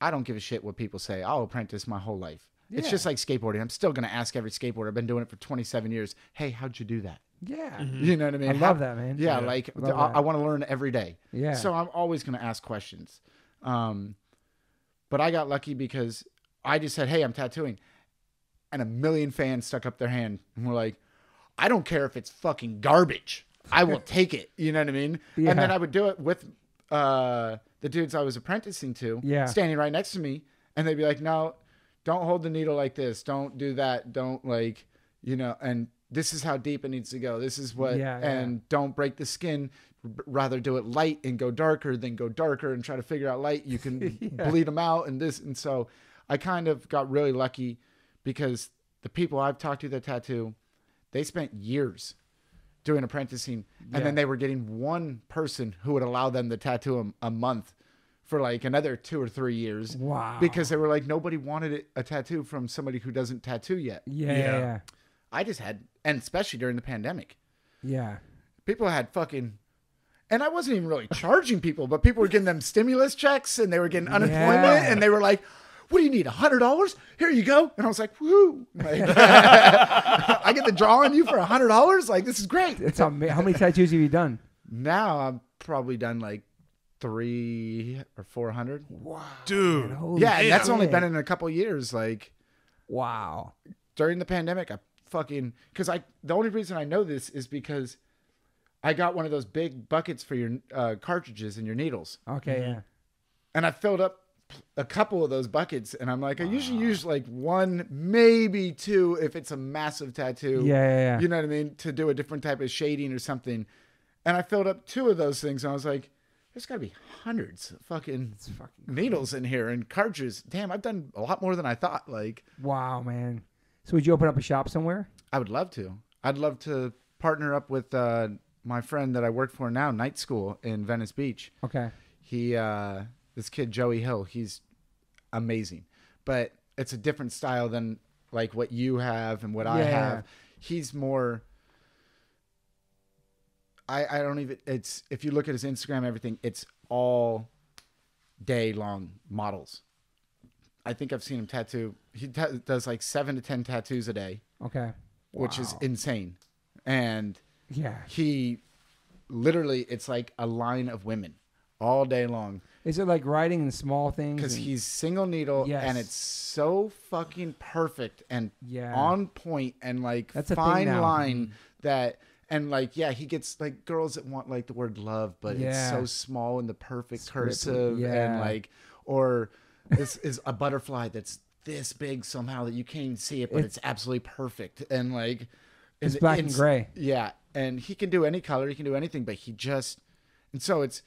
I don't give a shit what people say. I'll apprentice my whole life. It's just like skateboarding. I'm still gonna ask every skateboarder. I've been doing it for 27 years. Hey, how'd you do that? Yeah. You know what I mean? I How- love that, man. Yeah, Yeah. like I. I want to learn every day. Yeah. So I'm always going to ask questions. Um, but I got lucky because I just said, "Hey, I'm tattooing," and a million fans stuck up their hand and were like, "I don't care if it's fucking garbage. I will *laughs* take it." You know what I mean? Yeah. And then I would do it with uh, the dudes I was apprenticing to, Yeah. standing right next to me, and they'd be like, "No, don't hold the needle like this. Don't do that. Don't like, you know." And this is how deep it needs to go. This is what, Yeah, yeah. and don't break the skin. Rather do it light and go darker than go darker and try to figure out light. You can *laughs* Yeah. bleed them out and this. And so I kind of got really lucky because the people I've talked to that tattoo, they spent years doing apprenticing and Yeah. then they were getting one person who would allow them to tattoo them a month for like another two or three years Wow. because they were like nobody wanted a tattoo from somebody who doesn't tattoo yet yeah, Yeah. yeah, yeah. i just had and especially during the pandemic Yeah. people had fucking and I wasn't even really charging people, but people were getting them stimulus checks and they were getting unemployment Yeah. and they were like, What do you need? A hundred dollars? Here you go. And I was like, Woo. *laughs* Like, I get to draw on you for a hundred dollars? Like, this is great. It's ama- how many tattoos have you done? Now I'm probably done like three or four hundred. Wow. Dude. Holy Yeah, and that's only been in a couple years. Like Wow. during the pandemic, I fucking because I the only reason I know this is because I got one of those big buckets for your uh, cartridges and your needles. Okay, yeah. and I filled up a couple of those buckets, and I'm like, I usually use like one, maybe two, if it's a massive tattoo. Yeah, yeah, yeah. You know what I mean? To do a different type of shading or something. And I filled up two of those things, and I was like, there's got to be hundreds of fucking fucking needles in here and cartridges. Damn, I've done a lot more than I thought. Like, wow, man. So would you open up a shop somewhere? I would love to. I'd love to partner up with uh, my friend that I work for now, Night School in Venice Beach. Okay. he uh this kid joey hill he's amazing but it's a different style than like what you have and what i Yeah. have he's more i i don't even it's if you look at his instagram everything it's all day long models. I think I've seen him tattoo. He ta- does like seven to ten tattoos a day, Okay. which is insane. And Yeah. he literally, it's like a line of women all day long Is it like writing in small things? because he's single needle Yes. and it's so fucking perfect and Yeah. on point and like That's a fine line mm-hmm. that and like yeah he gets like girls that want like the word love but it's so small and the perfect cursive and like or this is a butterfly that's this big somehow that you can't even see it but It's- it's, absolutely perfect and like It's and black and gray. yeah and he can do any color he can do anything but he just and so it's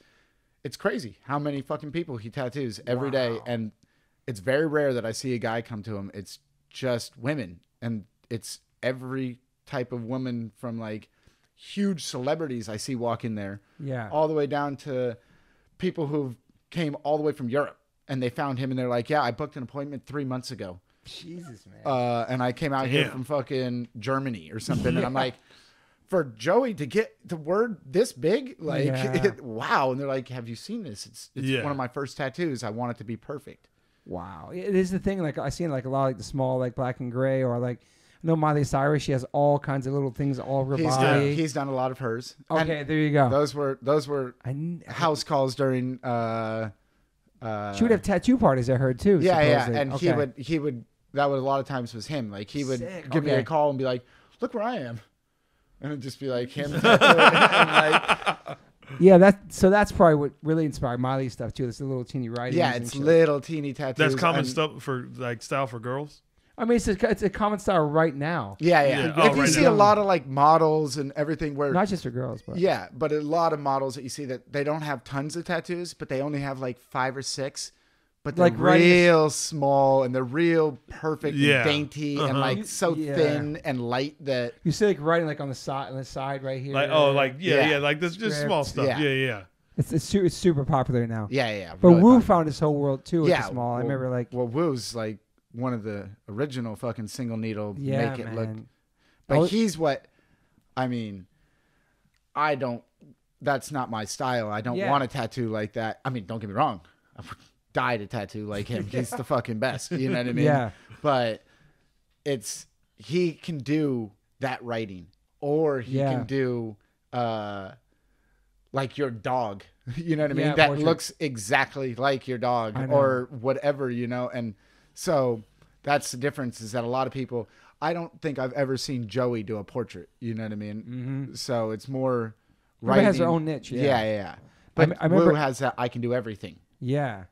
it's crazy how many fucking people he tattoos every day, Wow. and it's very rare that I see a guy come to him. It's just women, and it's every type of woman from like huge celebrities I see walk in there, Yeah. all the way down to people who came all the way from Europe, and they found him, and they're like, "Yeah, I booked an appointment three months ago, Jesus, man. uh, and I came out here from fucking Germany or something," and I'm like. For Joey to get the word this big, like Yeah. *laughs* wow, and they're like, "Have you seen this? It's it's Yeah. one of my first tattoos. I want it to be perfect." Wow, it is the thing. Like I seen like a lot like the small like black and gray or like I know Miley Cyrus. She has all kinds of little things all over her He's body. done, he's done a lot of hers. And okay, there you go. those were those were I kn- house calls during. Uh, uh, she would have tattoo parties. I heard too. yeah, yeah, supposedly. and he would he would that would a lot of times was him. Like he would Sick, give me a call and be like, "Look where I am," and it'd just be like him. *laughs* and like, Yeah, that so that's probably what really inspired Miley's stuff too. This little teeny writing. yeah, it's shit. little teeny tattoos. That's common and- stuff for like style for girls. I mean, it's a, it's a common style right now, Yeah, yeah. Yeah. If Oh, you right see now. a lot of like models and everything where not just for girls, but Yeah, but a lot of models that you see that they don't have tons of tattoos, but they only have like five or six. But they're Like writing a- real small and they're real perfect Yeah. and dainty and Uh-huh. like so yeah. thin and light that you see like writing like on the side on the side right here. Like oh, like yeah, Yeah. yeah, like this just small stuff. Yeah. Yeah, yeah. it's it's, su- it's super popular now. yeah, yeah. But really Woo fun. found his whole world too. With yeah, the small. I remember like well, Woo's like one of the original fucking single needle yeah, make it man. look. I But was- he's what I mean. I don't. That's not my style. I don't Yeah. want a tattoo like that. I mean, don't get me wrong. I die to tattoo like him. He's *laughs* the fucking best. You know what I mean? Yeah. But it's he can do that writing, or he Yeah. can do uh like your dog. *laughs* You know what I mean? Yeah, that looks exactly like your dog, or whatever. You know, and so that's the difference. Is that a lot of people. I don't think I've ever seen Joey do a portrait. You know what I mean? Mhm. So it's more. Everybody has their own niche, yeah. yeah, yeah. But I remember- Woo has that. I can do everything. Yeah,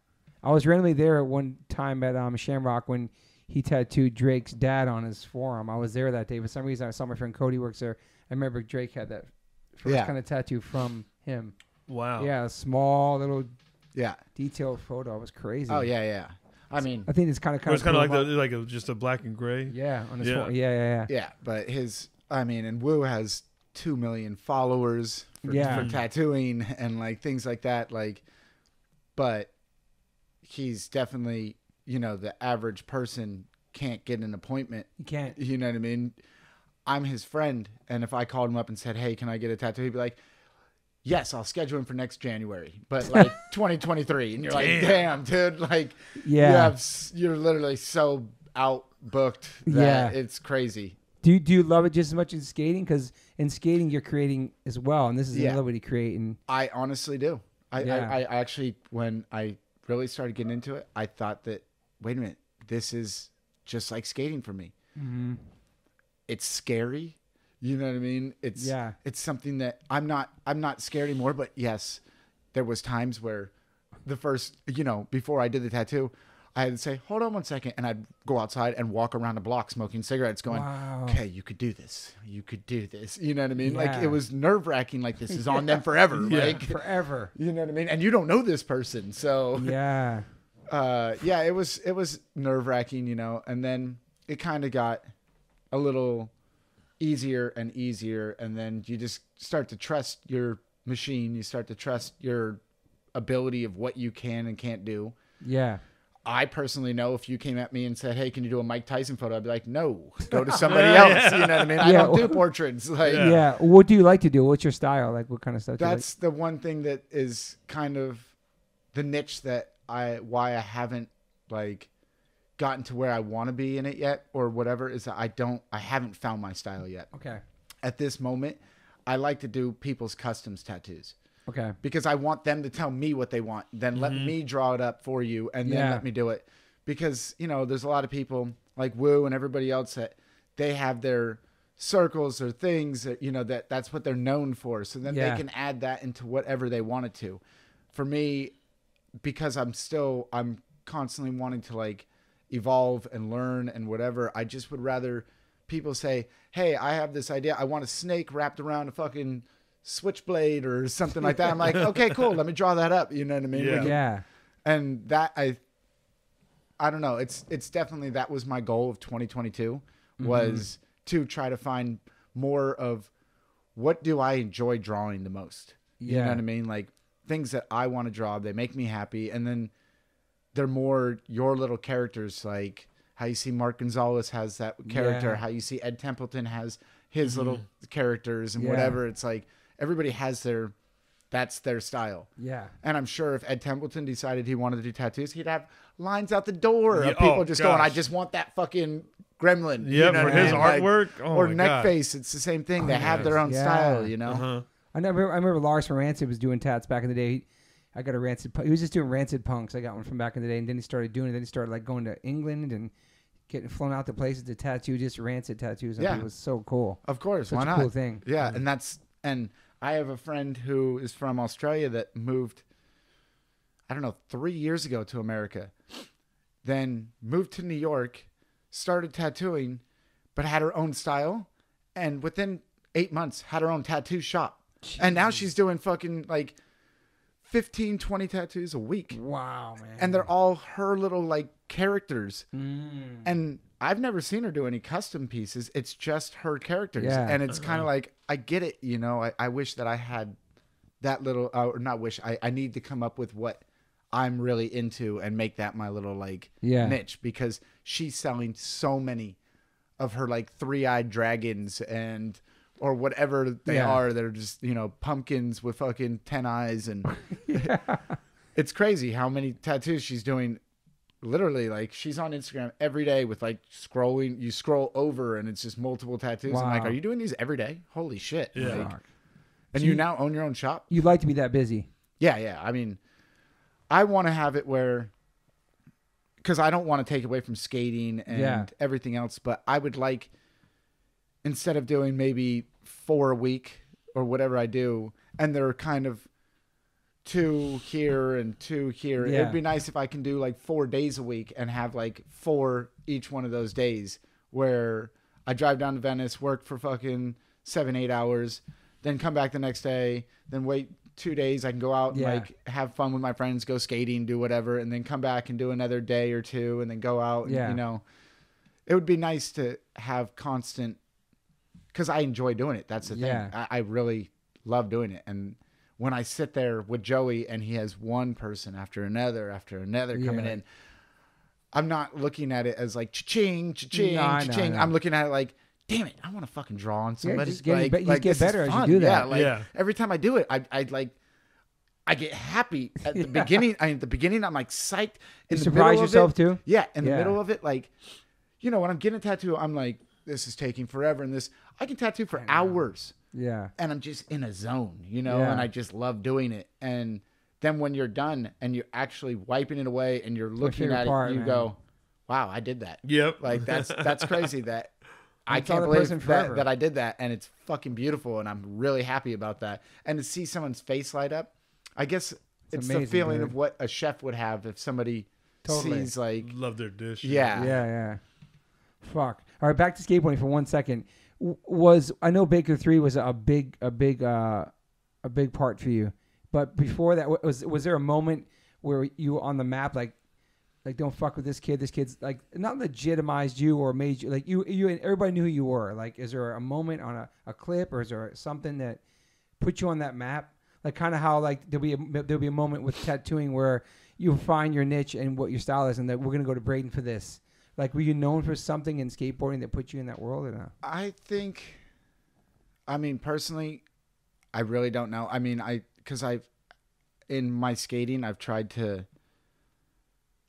I was randomly there at one time at um, Shamrock when he tattooed Drake's dad on his forearm. I was there that day. For some reason, I saw my friend Cody works there. I remember Drake had that first Yeah. kind of tattoo from him. Wow. Yeah, a small little Yeah. detailed photo. It was crazy. Oh yeah, yeah. I mean, I think it's kind of It kind was of kind of like the, like a, just a black and gray. yeah on his Yeah. phone. Yeah, yeah, yeah. Yeah, but his, I mean, and Woo has two million followers for, Yeah. for tattooing and like things like that. Like, but he's definitely, you know, the average person can't get an appointment. You can't. You know what I mean? I'm his friend, and if I called him up and said, "Hey, can I get a tattoo?" He'd be like, "Yes, I'll schedule him for next January, but *laughs* like 2023." And you're like, Damn. "Damn, dude! Like, Yeah. you have, you're literally so out booked that Yeah. it's crazy." Do you, do you love it just as much as skating? Because in skating you're creating as well, and this is Yeah. another way to create. And I honestly do. I, Yeah. I, I actually, when I really started getting into it, I thought that, wait a minute, this is just like skating for me. mm-hmm. It's scary. You know what I mean? It's Yeah. It's something that I'm not. I'm not scared anymore. But yes, there was times where the first, you know, before I did the tattoo, I had say, hold on one second, and I'd go outside and walk around a block smoking cigarettes, going, Wow. okay, you could do this. You could do this. You know what I mean? Like it was nerve wracking. Like this is on them forever. *laughs* Yeah. Like forever. *laughs* you know what I mean? And you don't know this person. So *laughs* Yeah. uh yeah, it was it was nerve wracking, you know, and then it kind of got a little easier and easier and then you just start to trust your machine, you start to trust your ability of what you can and can't do. Yeah. I personally know if you came at me and said, "Hey, can you do a Mike Tyson photo?" I'd be like, "No, go to *laughs* somebody else." You know what I mean? I Yeah. don't do portraits. Like Yeah. Yeah. What do you like to do? What's your style? Like what kind of stuff? do you like? that's the one thing that is kind of the niche that I why I haven't like gotten to where I want to be in it yet or whatever is that I don't I haven't found my style yet. Okay. At this moment, I like to do people's customs tattoos Okay. because I want them to tell me what they want. Then let mm-hmm. me draw it up for you and then Yeah. let me do it. Because, you know, there's a lot of people like Woo and everybody else that they have their circles or things that, you know, that that's what they're known for. So then Yeah. they can add that into whatever they wanted to. For me, because I'm still I'm constantly wanting to like evolve and learn and whatever, I just would rather people say, "Hey, I have this idea. I want a snake wrapped around a fucking switchblade or something like that." I'm like, *laughs* "Okay, cool. Let me draw that up." You know what I mean? Yeah. can- Yeah. And that I I don't know. It's it's definitely that was my goal of 2022 mm-hmm. was to try to find more of what do I enjoy drawing the most. You Yeah. know what I mean? Like things that I want to draw, they make me happy, and then they're more your little characters, like how you see Mark Gonzalez has that character, Yeah. how you see Ed Templeton has his mm-hmm. little characters, and Yeah. whatever. It's like everybody has their that's their style. Yeah. And I'm sure if Ed Templeton decided he wanted to do tattoos, he'd have lines out the door Yeah, of people oh, just going, "I just want that fucking gremlin." you Yeah, know for what I his mean? Like- artwork. Oh or my neck God. face, it's the same thing. They have their own Yeah. style, you know. Uh-huh. I remember, I remember Lars from Rancid was doing tats back in the day. He, I got a Rancid. He was just doing Rancid punks. I got one from back in the day, and then he started doing it. Then he started like going to England and getting flown out to places to tattoo just Rancid tattoos. And Yeah. it was so cool. Of course, Such why a not? cool thing. Yeah, and that's and I have a friend who is from Australia that moved I don't know, 3 years ago to America. Then moved to New York, started tattooing, but had her own style and within 8 months had her own tattoo shop. And now she's doing fucking like 15 20 tattoos a week. Wow, man. And they're all her little like characters. Mm. And I've never seen her do any custom pieces. It's just her characters. Yeah. And it's kind of like, I get it. You know, I, I wish that I had that little, uh, or not wish, I, I need to come up with what I'm really into and make that my little like Yeah. niche because she's selling so many of her like three eyed dragons and, or whatever they Yeah. are. They're just, you know, pumpkins with fucking 10 eyes. And *laughs* *laughs* it's crazy how many tattoos she's doing literally like she's on Instagram every day with like scrolling you scroll over and it's just multiple tattoos. I'm like, are you doing these every day? Holy shit. Yeah. Like, and So you you- now own your own shop? You'd like to be that busy. Yeah, yeah. I mean I want to have it where because I don't want to take away from skating and Yeah. everything else, but I would like instead of doing maybe four a week or whatever I do, and they're kind of two here and two here. Yeah. It'd be nice if I can do like four days a week and have like four each one of those days where I drive down to Venice, work for fucking seven, eight hours, then come back the next day, then wait two days. I can go out and Yeah. like have fun with my friends, go skating, do whatever, and then come back and do another day or two and then go out and, Yeah. you know, it would be nice to have constant because I enjoy doing it. That's the Yeah. thing. I, I really love doing it. And when I sit there with Joey and he has one person after another after another coming Yeah. in, I'm not looking at it as like cha-ching, cha-ching, No, I know, cha-ching. I know. I'm looking at it like, damn it, I want to fucking draw on somebody. just getting like, be- you just like, get this is better as you fun. do that. Yeah, like Yeah. every time I do it, I, I like, I get happy at the *laughs* Yeah. beginning. I, at the beginning, I'm like psyched. In You the surprise middle of yourself it- too? Yeah, in the Yeah. middle of it, like, you know, when I'm getting a tattoo, I'm like, this is taking forever, and this I can tattoo for hours Yeah. and I'm just in a zone, you know, Yeah. and I just love doing it. And then when you're done and you're actually wiping it away and you're looking favorite at part, it, you man. go, "Wow, I did that." Yep. Like that's *laughs* that's crazy that I can't believe that, that I did that, and it's fucking beautiful, and I'm really happy about that. And to see someone's face light up, I guess it's, the amazing, feeling dude. of what a chef would have if somebody Totally. sees like, Love their dish. yeah, Yeah, yeah. Fuck. All right, back to skateboarding for one second. Was I know Baker Three was a big, a big, uh, a big part for you, but before that, was was there a moment where you were on the map, like, like don't fuck with this kid. This kid's like not legitimized you or made you like you you and everybody knew who you were. Like, is there a moment on a, a clip or is there something that put you on that map? Like, kind of how like there'll be a, there'll be a moment with tattooing where you find your niche and what your style is, and that we're gonna go to Braydon for this. Like, were you known for something in skateboarding that put you in that world or not? I think, I mean, personally, I really don't know. I mean, I because I've in my skating, I've tried to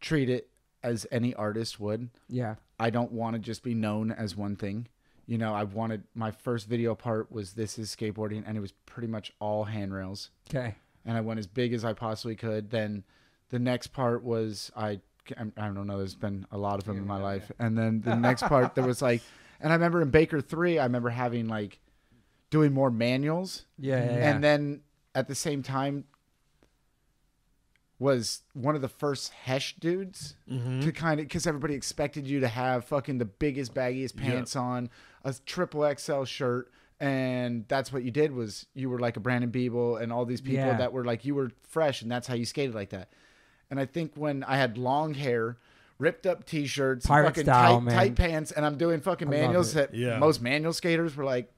treat it as any artist would. Yeah. I don't want to just be known as one thing. You know, I wanted my first video part was this is skateboarding, and it was pretty much all handrails. Okay. and I went as big as I possibly could. Then the next part was I I don't know. There's been a lot of them in my life, and then the next part there was like, *laughs* and I remember in Baker three, I remember having like doing more manuals, Yeah. yeah, yeah. and then at the same time was one of the first Hesh dudes Mm-hmm. to kind of because everybody expected you to have fucking the biggest baggiest Yeah. pants on, a triple XL shirt, and that's what you did was you were like a Brandon Biebel and all these people Yeah. that were like you were fresh, and that's how you skated like that. And I think when I had long hair, ripped up t-shirts, Pirate fucking style, tight, man. tight pants, and I'm doing fucking I love manuals it. that Yeah. most manual skaters were like,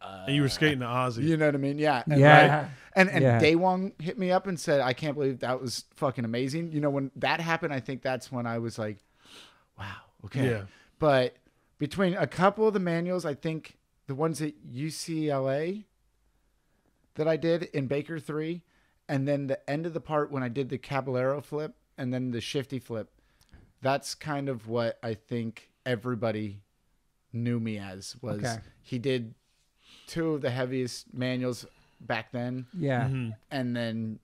and you were skating the Aussie. you know what I mean? Yeah. And Yeah. like- and and Yeah. Daewon hit me up and said, I can't believe that was fucking amazing. You know, when that happened, I think that's when I was like, wow, okay. Yeah. But between a couple of the manuals, I think the ones at UCLA that I did in Baker 3, and then the end of the part when I did the Caballero flip and then the shifty flip, that's kind of what I think everybody knew me as was Okay. he did two of the heaviest manuals back then yeah. Mm-hmm. and then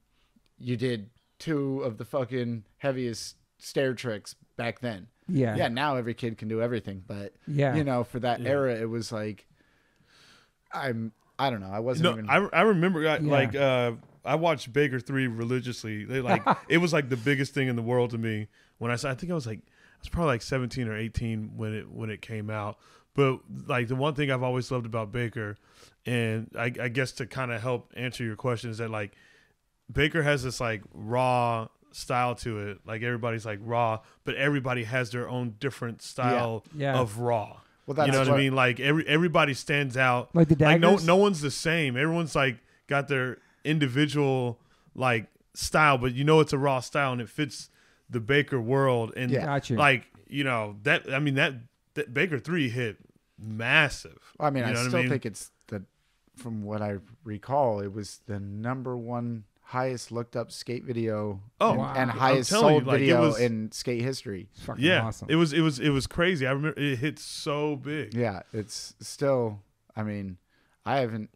you did two of the fucking heaviest stair tricks back then. Yeah. Yeah, now every kid can do everything, but Yeah. you know, for that Yeah. era, it was like, I'm, I don't know, I wasn't No, even. I, I remember I, Yeah. like uh, I watched Baker Three religiously. They like *laughs* it was like the biggest thing in the world to me when I saw. I think I was like I was probably like seventeen or eighteen when it when it came out. But like the one thing I've always loved about Baker, and I, I guess to kind of help answer your question is that like Baker has this like raw style to it. Like everybody's like raw, but everybody has their own different style Yeah. of raw. well, that's you know what, what I mean? Like every everybody stands out. Like the Like no no one's the same. Everyone's like got their individual like style, but you know it's a raw style and it fits the Baker world. And Yeah. Gotcha. like you know that I mean that, that Baker three hit massive. I mean, You I know I still mean? think it's the, from what I recall, it was the number one highest looked up skate video Oh, and, wow. and highest telling you, sold like, video was- in skate history. It's fucking Yeah, awesome. it was it was it was crazy. I remember it hit so big. Yeah, it's still, I mean, I haven't,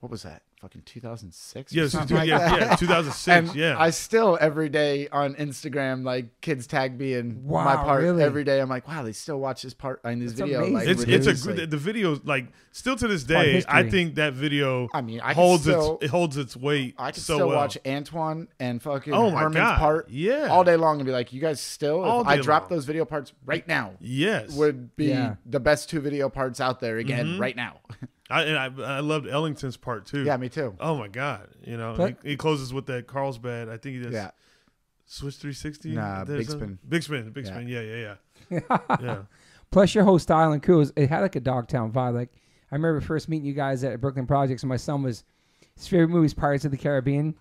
what was that? Fucking 2006? Yeah, or this something two- like yeah, that? yeah, 2006. *laughs* And yeah, I still every day on Instagram, like kids tag me in my part really? every day. I'm like, wow, they still watch this part in this That's video. amazing. Like, it's it's a religiously. good the video like still to this day. I think that video I mean, I holds still, its it holds its weight. I can so still well. watch Antwuan and fucking Oh my Herman's God, part yeah. all day long and be like, you guys still, All if I day drop long. those video parts right now, Yes, would be Yeah. the best two video parts out there again Mhm. right now. *laughs* I, and I I loved Ellington's part too. yeah, me too. Oh my god, you know But- he, he closes with that Carlsbad. I think he does Yeah. switch three sixty. Nah, big spin. Big spin. Big Yeah. spin. Yeah, yeah, yeah. *laughs* yeah. Plus, your whole style and crew, was, it had like a Dogtown vibe. Like, I remember first meeting you guys at Brooklyn Projects, and my son was, his favorite movie is Pirates of the Caribbean.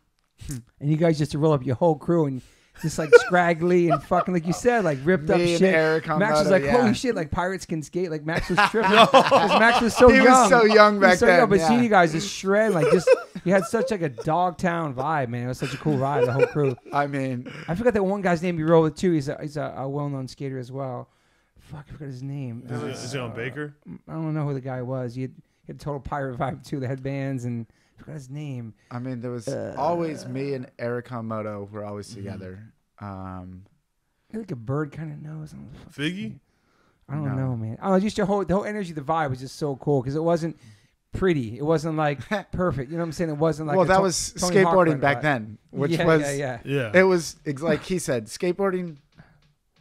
Hmm. and you guys just to roll up your whole crew and just like scraggly and fucking, like you said, like ripped up and shit. Eric on Max was Moto, like, yeah. holy shit, like pirates can skate. Like, Max was *laughs* tripping. Because Max was so He was so young back so young, then, but yeah. seeing you guys just shred, like, just, you had such like a Dogtown vibe, man. It was such a cool ride, the whole crew. I mean, I forgot that one guy's name you rolled with too. He's a he's a, a well known skater as well. Fuck, I forgot his name. Is, Uh, it, is it on Baker? I don't know who the guy was. He had, he had total pirate vibe too. The headbands and I forgot his name. I mean, there was Uh, always me and Eric Moto were always Mm-hmm. together. Um, He like a bird kind of nose. I don't know the fuck his Figgy? I don't No. know, man. I don't. Just your whole the whole energy, the vibe was just so cool because it wasn't pretty. It wasn't like *laughs* perfect. You know what I'm saying? It wasn't like well, that To- was Tony skateboarding back vibe. then, which yeah, was yeah, yeah. Yeah. it was ex- like he said, skateboarding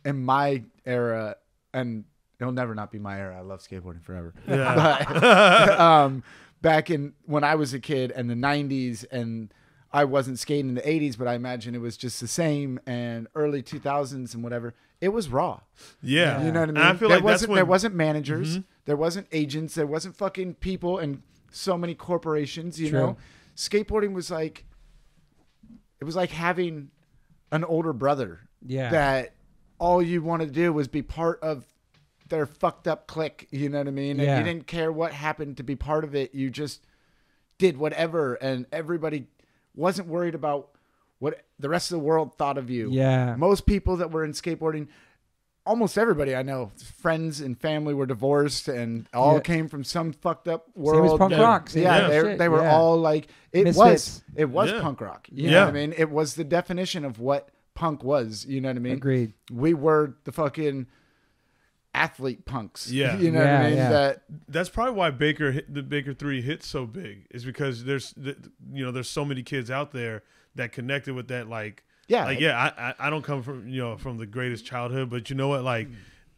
in my era, and it'll never not be my era. I love skateboarding forever. yeah. But *laughs* *laughs* um, back in when I was a kid and the '90s, and I wasn't skating in the '80s, but I imagine it was just the same. And early 2000s and whatever, it was raw. yeah. You know what I mean? And I feel there like that's wasn't when there wasn't managers, Mhm. there wasn't agents, there wasn't fucking people and so many corporations. You True. know, skateboarding was like it was like having an older brother Yeah. that all you wanted to do was be part of their fucked up clique. You know what I mean? And Yeah. you didn't care what happened to be part of it. You just did whatever, and everybody wasn't worried about what the rest of the world thought of you. Yeah. Most people that were in skateboarding, almost everybody I know, friends and family were divorced and all Yeah. came from some fucked up world. Same world. as punk Yeah. rock. Same yeah, they, they were yeah. all like it Misfits. was it was Yeah. punk rock. You Yeah. know what I mean? It was the definition of what punk was. You know what I mean? Agreed. We were the fucking athlete punks. *laughs* Yeah. you know what I mean? yeah. That That's probably why Baker hit, the Baker Three hit so big is because there's the, you know there's so many kids out there that connected with that like yeah, like yeah I, I I don't come from you know from the greatest childhood but you know what like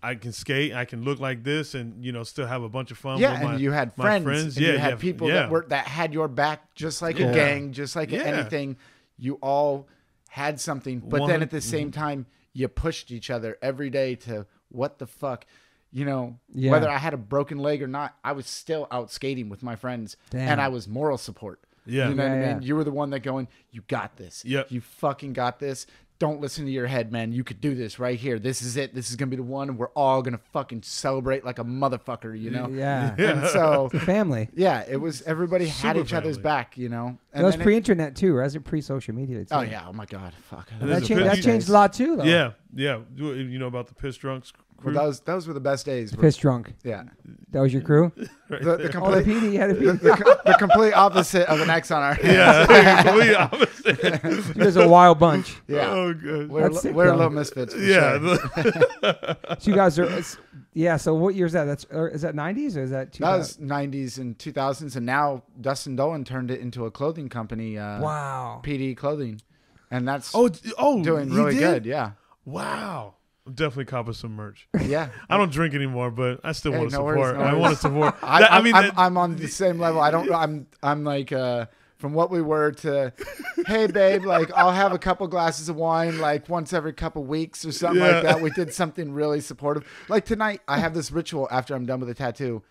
I can skate I can look like this and you know still have a bunch of fun yeah, with and you had my friends, friends. and yeah you had yeah, people yeah. that were that had your back, just like Yeah. a gang, just like Yeah. anything. You all had something, but One- then at the same Mm-hmm. time, you pushed each other every day to what the fuck, you know. Yeah. Whether I had a broken leg or not, I was still out skating with my friends, Damn. and I was moral support. Yeah. you know what Yeah, I yeah. mean. You were the one that going, you got this. Yep. you fucking got this. Don't listen to your head, man. You could do this right here. This is it. This is gonna be the one, and we're all gonna fucking celebrate like a motherfucker, you know. Yeah. And so *laughs* Family. yeah, it was everybody had Super each other's back, you know. That was pre-internet too, or was it pre-social media? Too? oh yeah, oh my god, fuck. That changed. That changed a lot too, though. yeah yeah you you know about the piss drunks Well, crew? those those were the best days. Piss drunk. Yeah, That was your crew. right *laughs* the, the there. Oh, the complete PD. Had a PD. the, co- the complete opposite of an X on our hands. yeah *laughs* complete opposite *laughs* You guys a wild bunch. yeah. oh good We're, That's li- sick, we're though. little misfits. For yeah sure. So you guys are. Yeah. So what year is that? That's or is that '90s or is that 2000? that was '90s and 2000s, and now Dustin Dollin turned it into a clothing company, uh, wow. PD Clothing, and that's oh oh doing really did? good. Yeah, wow I'm definitely copping some merch yeah. *laughs* I don't drink anymore but I still Hey, want to no worries, support no I worries. want to support *laughs* I, I mean I'm, that- I'm on the same level. I don't. I'm. I'm like. uh from what we were to, hey babe, like I'll have a couple glasses of wine like once every couple weeks or something Yeah. like that. We did something really supportive. Like tonight, I have this ritual after I'm done with the tattoo.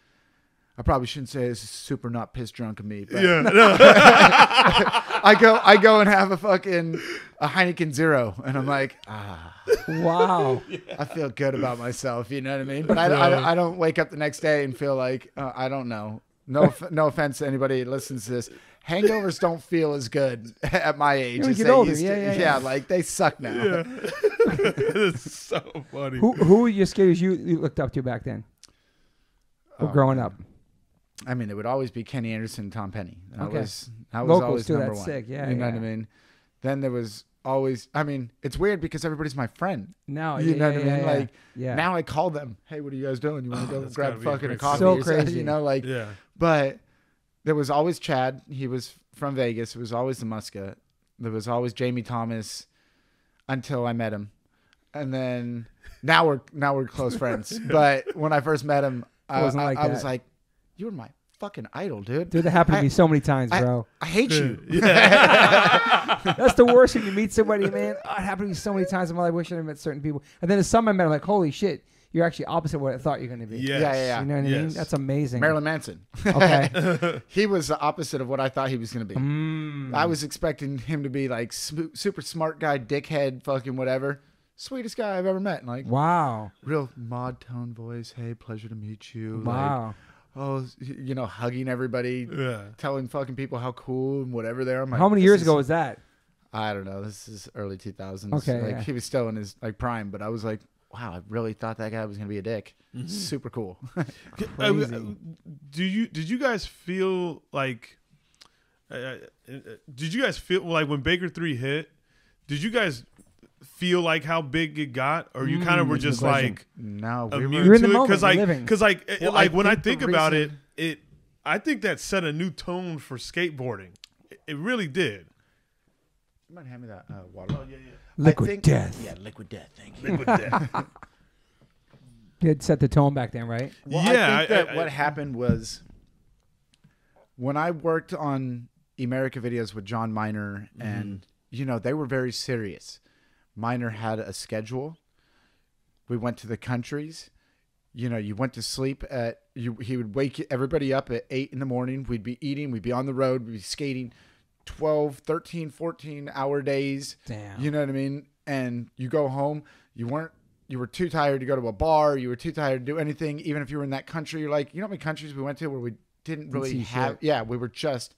I probably shouldn't say this is super not piss drunk of me, but yeah *laughs* no. *laughs* I go I go and have a fucking a Heineken Zero, and I'm like, ah, Wow. *laughs* I feel good about myself. You know what I mean? But I, Yeah. I, I don't wake up the next day and feel like uh, I don't know. No, no offense to anybody that listens to this. Hangovers don't feel as good at my age When you as get they older, used yeah, to. yeah, yeah. like they suck now. Yeah. it's so funny. Who who were your skaters you, you looked up to back then? Oh, growing man. up. I mean, it would always be Kenny Anderson, and Tom Penny. That Okay. was that was Locals always too, number that's one. sick. Yeah, you know what I mean. Then there was always. I mean, it's weird because everybody's my friend. Now You yeah, know yeah, what I mean? yeah, Like, yeah. Now I call them. Hey, what are you guys doing? You want to go *sighs* That's grab a fucking a coffee? So crazy. You know, like. Yeah. But there was always Chad. He was from Vegas. It was always the Muska. There was always Jamie Thomas until I met him. And then now we're now we're close friends. *laughs* But when I first met him, I, wasn't I- like I was like, "You were my fucking idol, dude. Dude, that happened to I- me so many times, I- bro. I hate you." *laughs* *laughs* That's the worst when you meet somebody, man. Oh, it happened to me so many times in my life. I wish I had met certain people. And then there's some I met, I'm like, holy shit, you're actually opposite what I thought you're going to be. Yes. Yeah, yeah, yeah. You know what I mean? That's amazing. Marilyn Manson. *laughs* Okay. he was the opposite of what I thought he was going to be. Mm. I was expecting him to be like super smart guy, dickhead, fucking whatever. Sweetest guy I've ever met. Like Wow. real mod tone voice. Hey, pleasure to meet you. Like, Wow. Oh, you know, hugging everybody, Yeah. telling fucking people how cool and whatever they are. I'm like, How many years is- ago was that? I don't know. This is early 2000s. Okay, like yeah. he was still in his like prime, but I was like, wow, I really thought that guy was gonna be a dick. Mm-hmm. Super cool. *laughs* Uh, Crazy. do you did you guys feel like uh, uh, did you guys feel like when Baker 3 hit did you guys feel like how big it got or you kind of Mm, were just like no, we immune were. You're in the to it moment, cuz like cuz like it- Well, like I when I think the think about reason- it it I think that set a new tone for skateboarding it, it really did You might hand me that uh, water. yeah yeah Liquid think, death. Yeah, liquid death. Thank you. liquid death *laughs* *laughs* You had set the tone back then, right? Well, Yeah, I think I- that I- what happened was when I worked on Emerica videos with Jon Miner, Mm-hmm. and you know they were very serious. Miner had a schedule. We went to the countries. You know, you went to sleep at you. He would wake everybody up at eight in the morning. We'd be eating. We'd be on the road. We'd be skating 12, 13, 14 hour days. Damn. You know what I mean? And you go home, you weren't you were too tired to go to a bar, you were too tired to do anything, even if you were in that country, you're like, you know how many countries we went to where we didn't really see have shit. yeah, we were just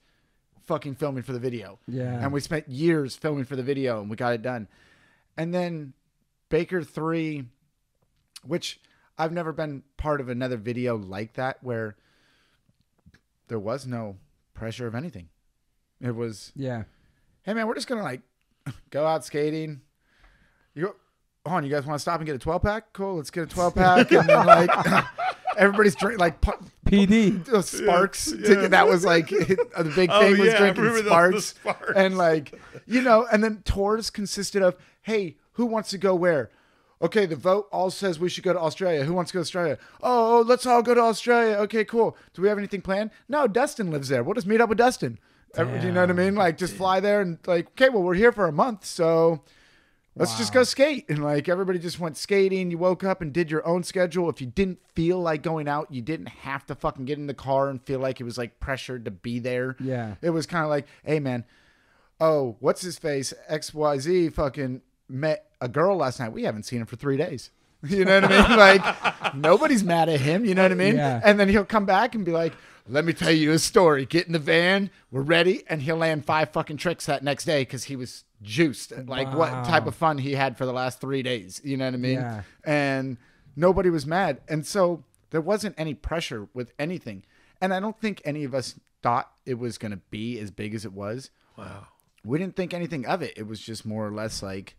fucking filming for the video. Yeah. And we spent years filming for the video and we got it done. And then Baker 3, which I've never been part of another video like that where there was no pressure of anything. It was, Yeah. hey man, we're just gonna like *laughs* go out skating. You go, hold on, you guys want to stop and get a 12 pack? Cool, let's get a 12 *laughs* pack. and then like *laughs* everybody's drink like pu- PD. those sparks. Yeah. ticket. That was like the big Oh, thing was yeah, drinking remember the- the Sparks. and like you know, and then tours consisted of, hey, who wants to go where? Okay, the vote all says we should go to Australia. Who wants to go to Australia? Oh, oh let's all go to Australia. Okay, cool. Do we have anything planned? No, Dustin lives there. We'll just meet up with Dustin. Every- Do you know what I mean? Like, just fly there and like, okay, well, we're here for a month, so let's just go skate. And like everybody just went skating. You woke up and did your own schedule. If you didn't feel like going out, you didn't have to fucking get in the car and feel like it was like pressured to be there. Yeah. It was kind of like, hey man, oh, what's his face? XYZ fucking met a girl last night. We haven't seen him for three days. *laughs* You know what I mean? *laughs* Like nobody's mad at him. You know what I mean? Yeah. And then he'll come back and be like, "Let me tell you a story. Get in the van. We're ready." And he'll land five fucking tricks that next day because he was juiced. Like what type of fun he had for the last three days. You know what I mean? Yeah. And nobody was mad, and so there wasn't any pressure with anything. And I don't think any of us thought it was going to be as big as it was Wow. we didn't think anything of it. It was just more or less like,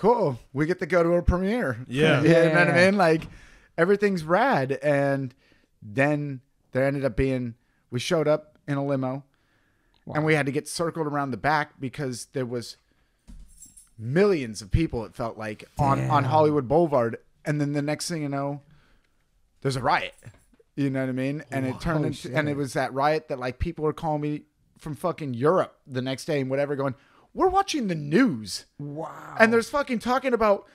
cool, we get to go to a premiere. *laughs* Yeah. you know what Yeah. I mean? Like everything's rad. And then there ended up being, we showed up in a limo and we had to get circled around the back because there was millions of people, it felt like, on, on Hollywood Boulevard. And then the next thing you know, there's a riot. You know what I mean? And it turned Holy into, shit. and it was that riot that like people were calling me from fucking Europe the next day and whatever, going, "We're watching the news, Wow. and there's fucking talking about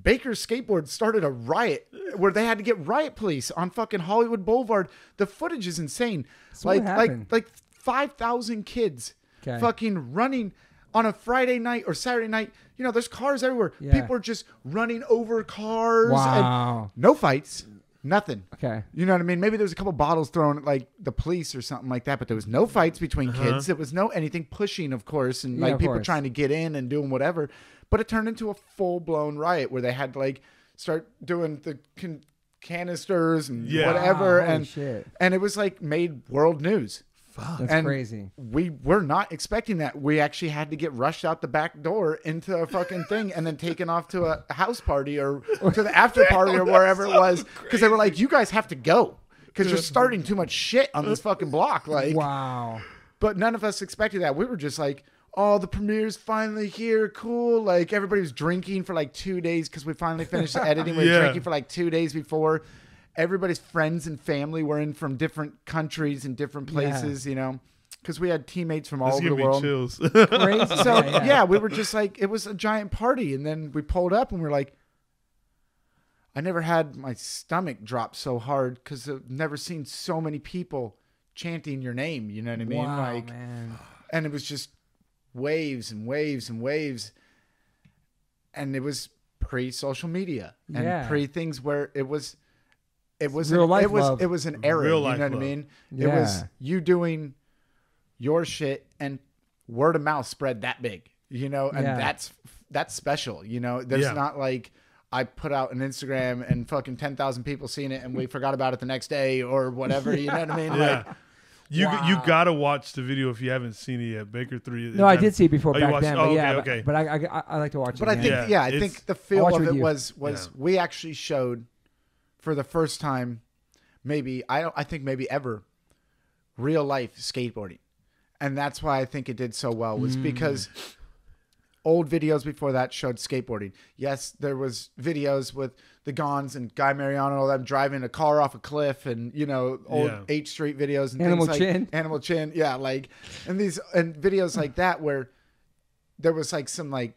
Baker's skateboard started a riot where they had to get riot police on fucking Hollywood Boulevard. The footage is insane. So like like like five thousand kids Okay. fucking running on a Friday night or Saturday night. You know, there's cars everywhere. Yeah. People are just running over cars. Wow. And no fights. Nothing. Okay. You know what I mean? Maybe there was a couple bottles thrown at like the police or something like that, but there was no fights between uh-huh. kids. There was no anything pushing, of course, and Yeah, like of people course. trying to get in and doing whatever. But it turned into a full blown riot where they had to like start doing the can- canisters and Yeah. whatever, Wow, and shit. and it was like made world news. That's and crazy. We were not expecting that. We actually had to get rushed out the back door into a fucking thing and then taken off to a house party or to the after *laughs* party or wherever it was because they were like, "You guys have to go because you're starting too much shit on this fucking block." Like, Wow. but none of us expected that. We were just like, "Oh, the premiere's finally here, cool!" Like everybody was drinking for like two days because we finally finished the editing. We were *laughs* Yeah. drinking for like two days before. Everybody's friends and family were in from different countries and different Yeah. places, you know, because we had teammates from all That's over the world. chills. Crazy. *laughs* So yeah, we were just like it was a giant party, and then we pulled up and we are like, I never had my stomach drop so hard because I've never seen so many people chanting your name. You know what I mean? wow, like, man. and it was just waves and waves and waves, and it was pre social media and Yeah. pre things where it was. It was Real an, life it was love. it was an era. Real you know what love. I mean? It was you doing your shit and word of mouth spread that big, you know, and Yeah. that's that's special, you know. There's Yeah. not like I put out an Instagram and fucking ten thousand people seen it and we forgot about it the next day or whatever. You know what I *laughs* mean? Like, yeah. You Wow. you gotta watch the video if you haven't seen it yet. Baker three. No, I did see it before Oh, back watched- then. oh, but yeah, okay, but- but, I, I I like to watch but it. But I think Yeah, yeah, I think the feel of with it was was Yeah. we actually showed for the first time, maybe I don't I think maybe ever, real life skateboarding, and that's why I think it did so well was Mm. because old videos before that showed skateboarding. Yes, there was videos with the Gonz and Guy Mariano and all them driving a car off a cliff and you know old Yeah. H Street videos and Animal things like Chin. Animal Chin, yeah, like and these and videos like that where there was like some like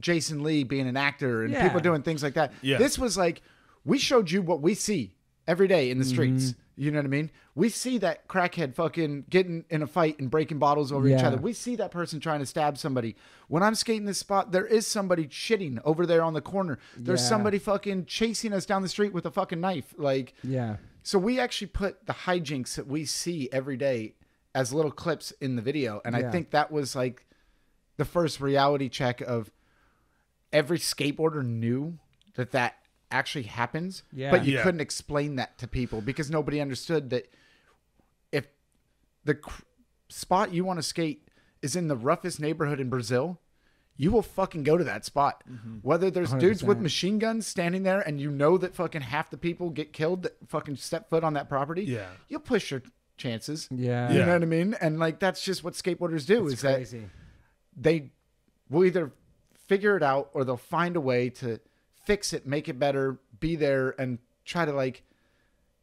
Jason Lee being an actor and Yeah. people doing things like that. Yeah. This was like we showed you what we see every day in the streets. Mm-hmm. You know what I mean? We see that crackhead fucking getting in a fight and breaking bottles over each other. We see that person trying to stab somebody. When I'm skating this spot, there is somebody shitting over there on the corner. There's Yeah. somebody fucking chasing us down the street with a fucking knife. Like Yeah. So we actually put the hijinks that we see every day as little clips in the video, and I think that was like the first reality check of every skateboarder knew that that actually happens, Yeah. but you Yeah. couldn't explain that to people because nobody understood that if the cr- spot you want to skate is in the roughest neighborhood in Brazil, you will fucking go to that spot. Whether there's dudes with machine guns standing there and you know that fucking half the people get killed that fucking step foot on that property, Yeah. you'll push your chances. Yeah. You Yeah. know what I mean? And like that's just what skateboarders do It's is that they will either figure it out or they'll find a way to fix it, make it better, be there and try to like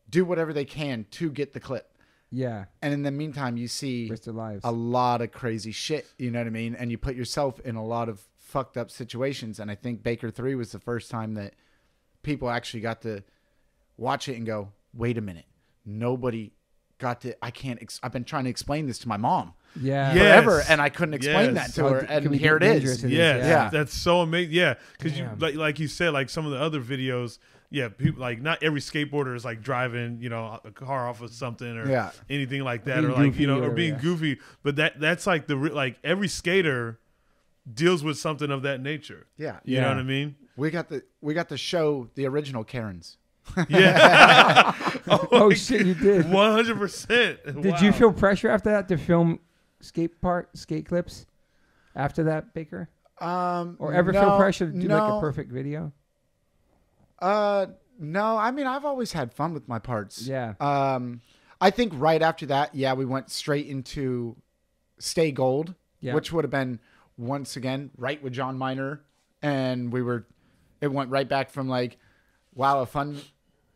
do whatever they can to get the clip. Yeah. And in the meantime, you see Risk their lives. a lot of crazy shit, you know what I mean? And you put yourself in a lot of fucked up situations. And I think Baker 3 was the first time that people actually got to watch it and go, wait a minute. Nobody got to, I can't, ex- I've been trying to explain this to my mom Yeah. Yeah. forever Yes. and I couldn't explain Yes. that to Oh, her. And here it dangerous. It is, Yeah, yeah. that's so amazing. Yeah, because you like like you said, like some of the other videos. Yeah, people like not every skateboarder is like driving, you know, a car off of something or Yeah. anything like that, Being or like you know, or or being yeah. goofy. But that that's like the like every skater deals with something of that nature. Yeah. You Yeah. know what I mean? We got the, we got to show the original Karens. Yeah, *laughs* Oh, oh shit, you did. one hundred percent. Did you feel pressure after that to film skate park skate clips after that, Baker? Um, Or ever no, feel pressure to do like a perfect video? Uh, no. I mean, I've always had fun with my parts. Yeah. Um, I think right after that, yeah, we went straight into Stay Gold, Yeah. which would have been once again right with Jon Miner, and we were. It went right back from like, wow, a fun,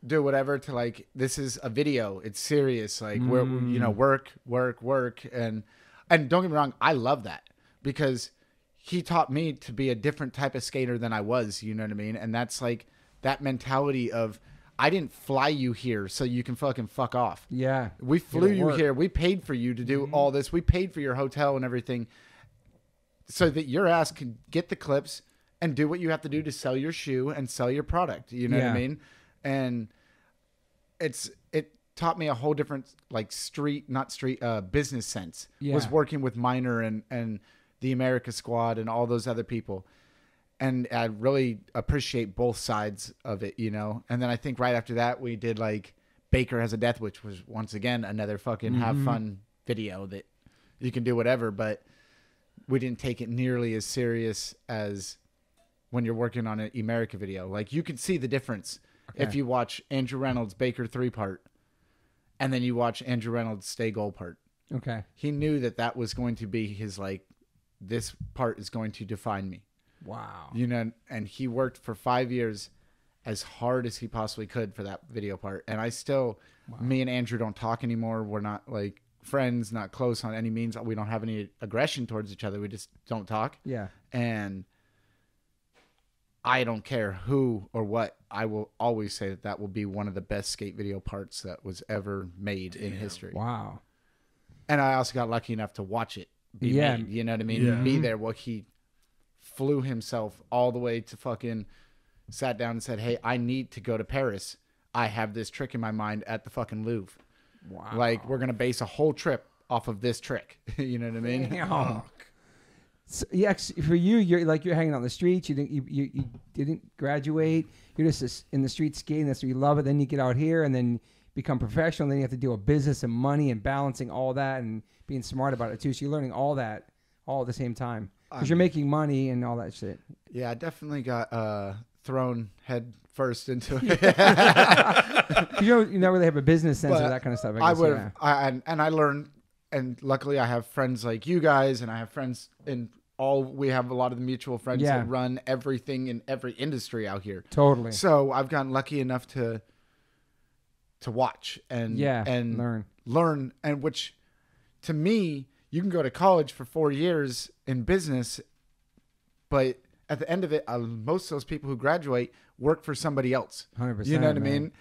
do whatever to like this is a video. It's serious. Like we're you know work, work, work, and and don't get me wrong, I love that because he taught me to be a different type of skater than I was. You know what I mean? And that's like that mentality of I didn't fly you here so you can fucking fuck off. Yeah. We flew you work. here. We paid for you to do mm-hmm. all this. We paid for your hotel and everything so that your ass can get the clips and do what you have to do to sell your shoe and sell your product. You know what I mean? And it's it taught me a whole different like street, not street, uh, business sense. Was working with Miner and and the Emerica Squad and all those other people. And I really appreciate both sides of it, you know. And then I think right after that we did like Baker has a death, which was once again another fucking have fun video that you can do whatever, but we didn't take it nearly as serious as when you're working on an Emerica video. Like you can see the difference if you watch Andrew Reynolds Baker three part, and then you watch Andrew Reynolds Stay Gold part. Okay. He knew that that was going to be his like, this part is going to define me. Wow. You know, and he worked for five years as hard as he possibly could for that video part. And I still, me and Andrew don't talk anymore. We're not like friends, not close on any means. We don't have any aggression towards each other. We just don't talk. Yeah. And I don't care who or what. I will always say that that will be one of the best skate video parts that was ever made in history. Wow. And I also got lucky enough to watch it be Yeah. made. You know what I mean? Yeah. Be mm-hmm. there. Well, he flew himself all the way to fucking sat down and said, "Hey, I need to go to Paris. I have this trick in my mind at the fucking Louvre. Wow. Like we're gonna base a whole trip off of this trick. *laughs* you know what I mean? Damn. *laughs* So, yeah, for you, you're like you're hanging out on the streets. You didn't you, you, you didn't graduate. You're just in the street skating. That's what you love it. Then you get out here and then become professional. Then you have to deal with business and money and balancing all that and being smart about it too. So you're learning all that all at the same time because you're making money and all that shit. Yeah, I definitely got uh, thrown head first into *laughs* *laughs* it. you know you don't really have a business sense But or that kind of stuff. I, I would yeah. have, I, and, and I learned, and luckily I have friends like you guys, and I have friends in all. We have a lot of the mutual friends Yeah. that run everything in every industry out here. totally. So I've gotten lucky enough to to watch and Yeah, and learn. learn, and which to me you can go to college for four years in business, but at the end of it, uh, most of those people who graduate work for somebody else. 100%, You know what I mean?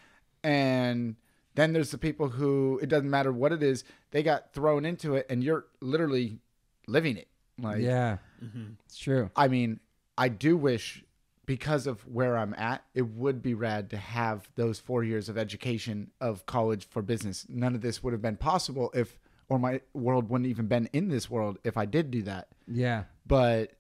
And then there's the people who it doesn't matter what it is, they got thrown into it, and you're literally living it. Like, yeah, mm-hmm. it's true. I mean, I do wish because of where I'm at, it would be rad to have those four years of education of college for business. None of this would have been possible if, or my world wouldn't even been in this world if I did do that. Yeah. But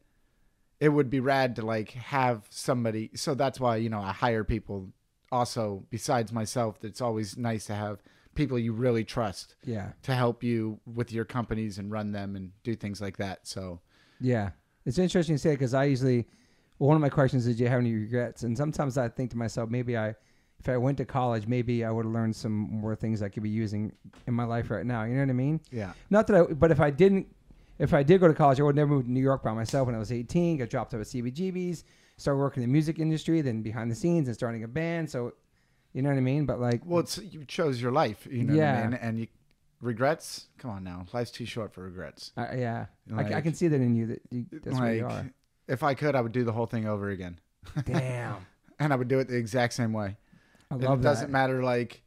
it would be rad to like have somebody. So that's why you know I hire people. Also, besides myself, it's always nice to have people you really trust Yeah. to help you with your companies and run them and do things like that. So Yeah. It's interesting to say because I usually, well, one of my questions is, do you have any regrets? And sometimes I think to myself, maybe I, if I went to college, maybe I would have learned some more things I could be using in my life right now. You know what I mean? yeah, Not that I, but if I didn't, if I did go to college, I would never move to New York by myself when I was 18. Got dropped out of CBGBs, started working in the music industry, then behind the scenes and starting a band. So, you know what I mean? But like, well, it's you chose your life. You know what Yeah. I mean? And you regrets. Come on now, life's too short for regrets. I, yeah, I, I can see that in you. That you, that's what you are. if I could, I would do the whole thing over again, Damn, *laughs* and I would do it the exact same way. I love it that. doesn't matter like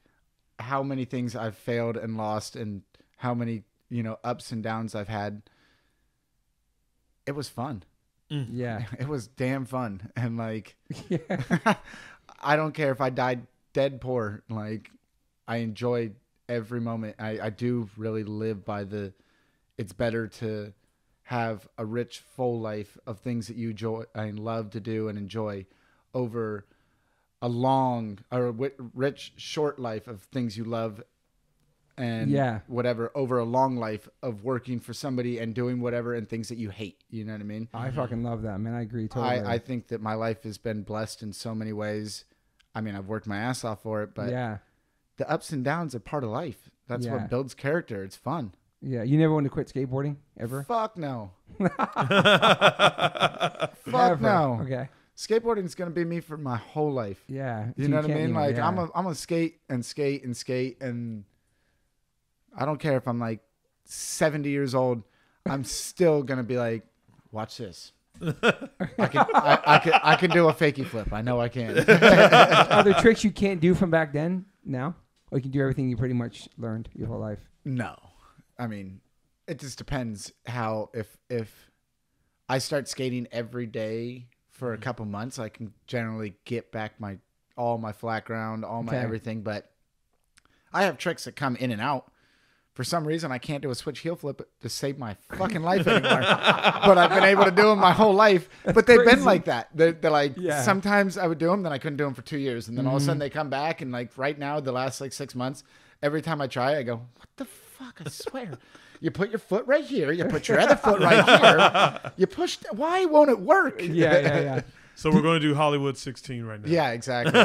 how many things I've failed and lost and how many, you know, ups and downs I've had. It was fun. Mm. Yeah, *laughs* It was damn fun. And like *laughs* yeah, *laughs* I don't care if I died dead poor. Like I enjoyed every moment. I, I do really live by the it's better to have a rich full life of things that you enjoy and love to do and enjoy over a long or a rich short life of things you love and Yeah. whatever over a long life of working for somebody and doing whatever and things that you hate you know what i mean I fucking love that, man. I agree totally. I, I think that my life has been blessed in so many ways. I mean, I've worked my ass off for it, but yeah, the ups and downs are part of life. That's Yeah. what builds character. It's fun. yeah. You never want to quit skateboarding ever? Fuck no. *laughs* Fuck no. Okay. Skateboarding is gonna be me for my whole life. Yeah. You know what I mean? Like yeah. I'm a I'm a skate and skate and skate and I don't care if I'm like 70 years old. I'm still gonna be like, watch this. I can I, I can I can do a fakey flip. I know I can. Are there tricks you can't do from back then now? Or you can do everything you pretty much learned your whole life? No, I mean, it just depends how if if I start skating every day for a mm-hmm. couple months, I can generally get back my all my flat ground, all my Okay. everything. But I have tricks that come in and out. For some reason, I can't do a switch heel flip to save my fucking life anymore. but I've been able to do them my whole life. But they've been like that. They're, they're like Yeah. Mm-hmm. sometimes I would do them, then I couldn't do them for two years, and then all of a sudden they come back. And like right now, the last like six months, every time I try, I go, "What the fuck?" I swear. You put your foot right here. You put your other foot right here. *laughs* You push. Why won't it work? Yeah, yeah, yeah. So we're going to do Hollywood 16 right now. Yeah, exactly.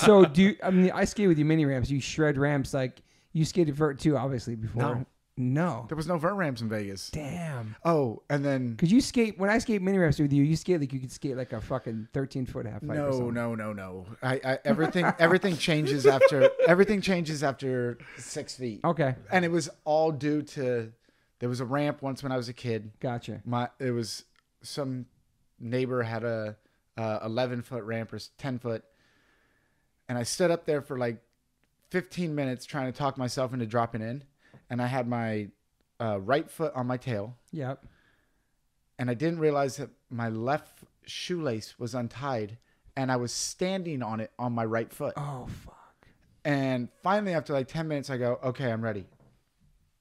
*laughs* so do you, I mean I *laughs* skate with you mini ramps. You shred ramps like you skated vert too, obviously before. No. No. There was no vert ramps in Vegas. Damn. Oh, and then Cause you skate when I skate mini ramps with you, you skate like you could skate like a fucking thirteen foot half pipe. no, no, no, no. I, I everything everything changes after *laughs* everything changes after six feet. Okay, And it was all due to there was a ramp once when I was a kid. gotcha. My it was some neighbor had a uh, 11 foot ramp or 10 foot, and I stood up there for like 15 minutes trying to talk myself into dropping in, and I had my uh, right foot on my tail, Yep. and I didn't realize that my left shoelace was untied, and I was standing on it on my right foot. Oh fuck. And finally, after like 10 minutes, I go, okay, I'm ready.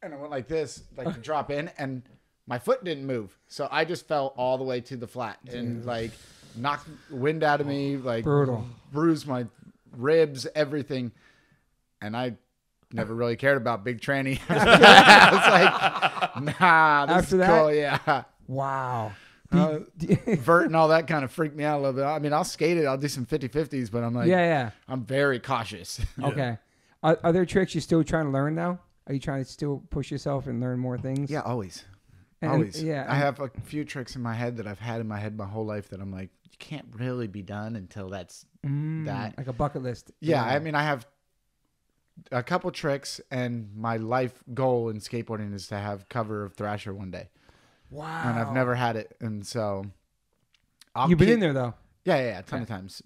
And I went like this, like to drop in, and my foot didn't move. So I just fell all the way to the flat and like knocked wind out of me, like Brutal. bruised my ribs, everything. And I never really cared about big tranny. *laughs* *laughs* I was like, nah, this After is that? cool. Yeah. Wow. Uh, *laughs* Vert and all that kind of freaked me out a little bit. I mean, I'll skate it. I'll do some 50 50s, but I'm like, yeah, yeah. I'm very cautious. yeah. Okay. Are, are there tricks you're still trying to learn now? Are you trying to still push yourself and learn more things? Yeah, always. And- always. yeah, I have a few tricks in my head that I've had in my head my whole life that I'm like, you can't really be done until that's Mm, that. like a bucket list. Yeah, I mean, I have a couple tricks, and my life goal in skateboarding is to have cover of Thrasher one day, wow. and I've never had it, and so I'll You've been keep- in there though. Yeah, yeah, yeah, a ton Okay. of times,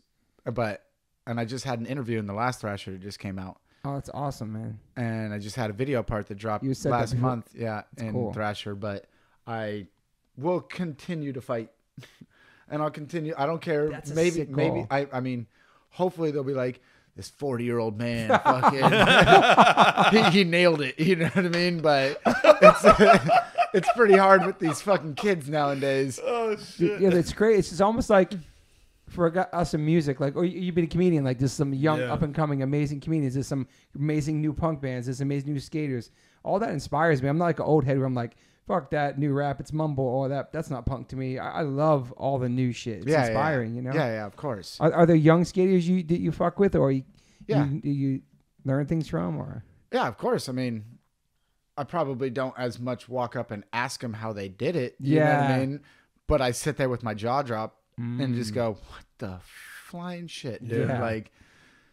uh, but and I just had an interview in the last Thrasher that just came out. Oh, that's awesome, man. and I just had a video part that dropped You said that last before. month. Yeah, in cool. Thrasher, but I will continue to fight. *laughs* and I'll continue. I don't care. That's maybe maybe. I I mean, hopefully they'll be like this 40 year old man fucking *laughs* he, he nailed it. You know what I mean? But it's *laughs* it's pretty hard with these fucking kids nowadays. Oh shit. yeah, it's great. It's, it's almost like for us in music, like, or you- you've been a comedian, like there's some young, Yeah. up and coming, amazing comedians. There's some amazing new punk bands. There's amazing new skaters. All that inspires me. I'm not like an old head where I'm like, fuck that new rap. It's mumble. All that. That's not punk to me. I, I love all the new shit. It's yeah, yeah. inspiring. You know. Yeah, yeah, of course. Are, are there young skaters you that you fuck with, or you, Yeah. you, do you learn things from, or Yeah, of course. I mean, I probably don't as much walk up and ask them how they did it. You know what Yeah. I mean? But I sit there with my jaw drop and just Mm. go, "What the flying shit, dude!" Yeah. Like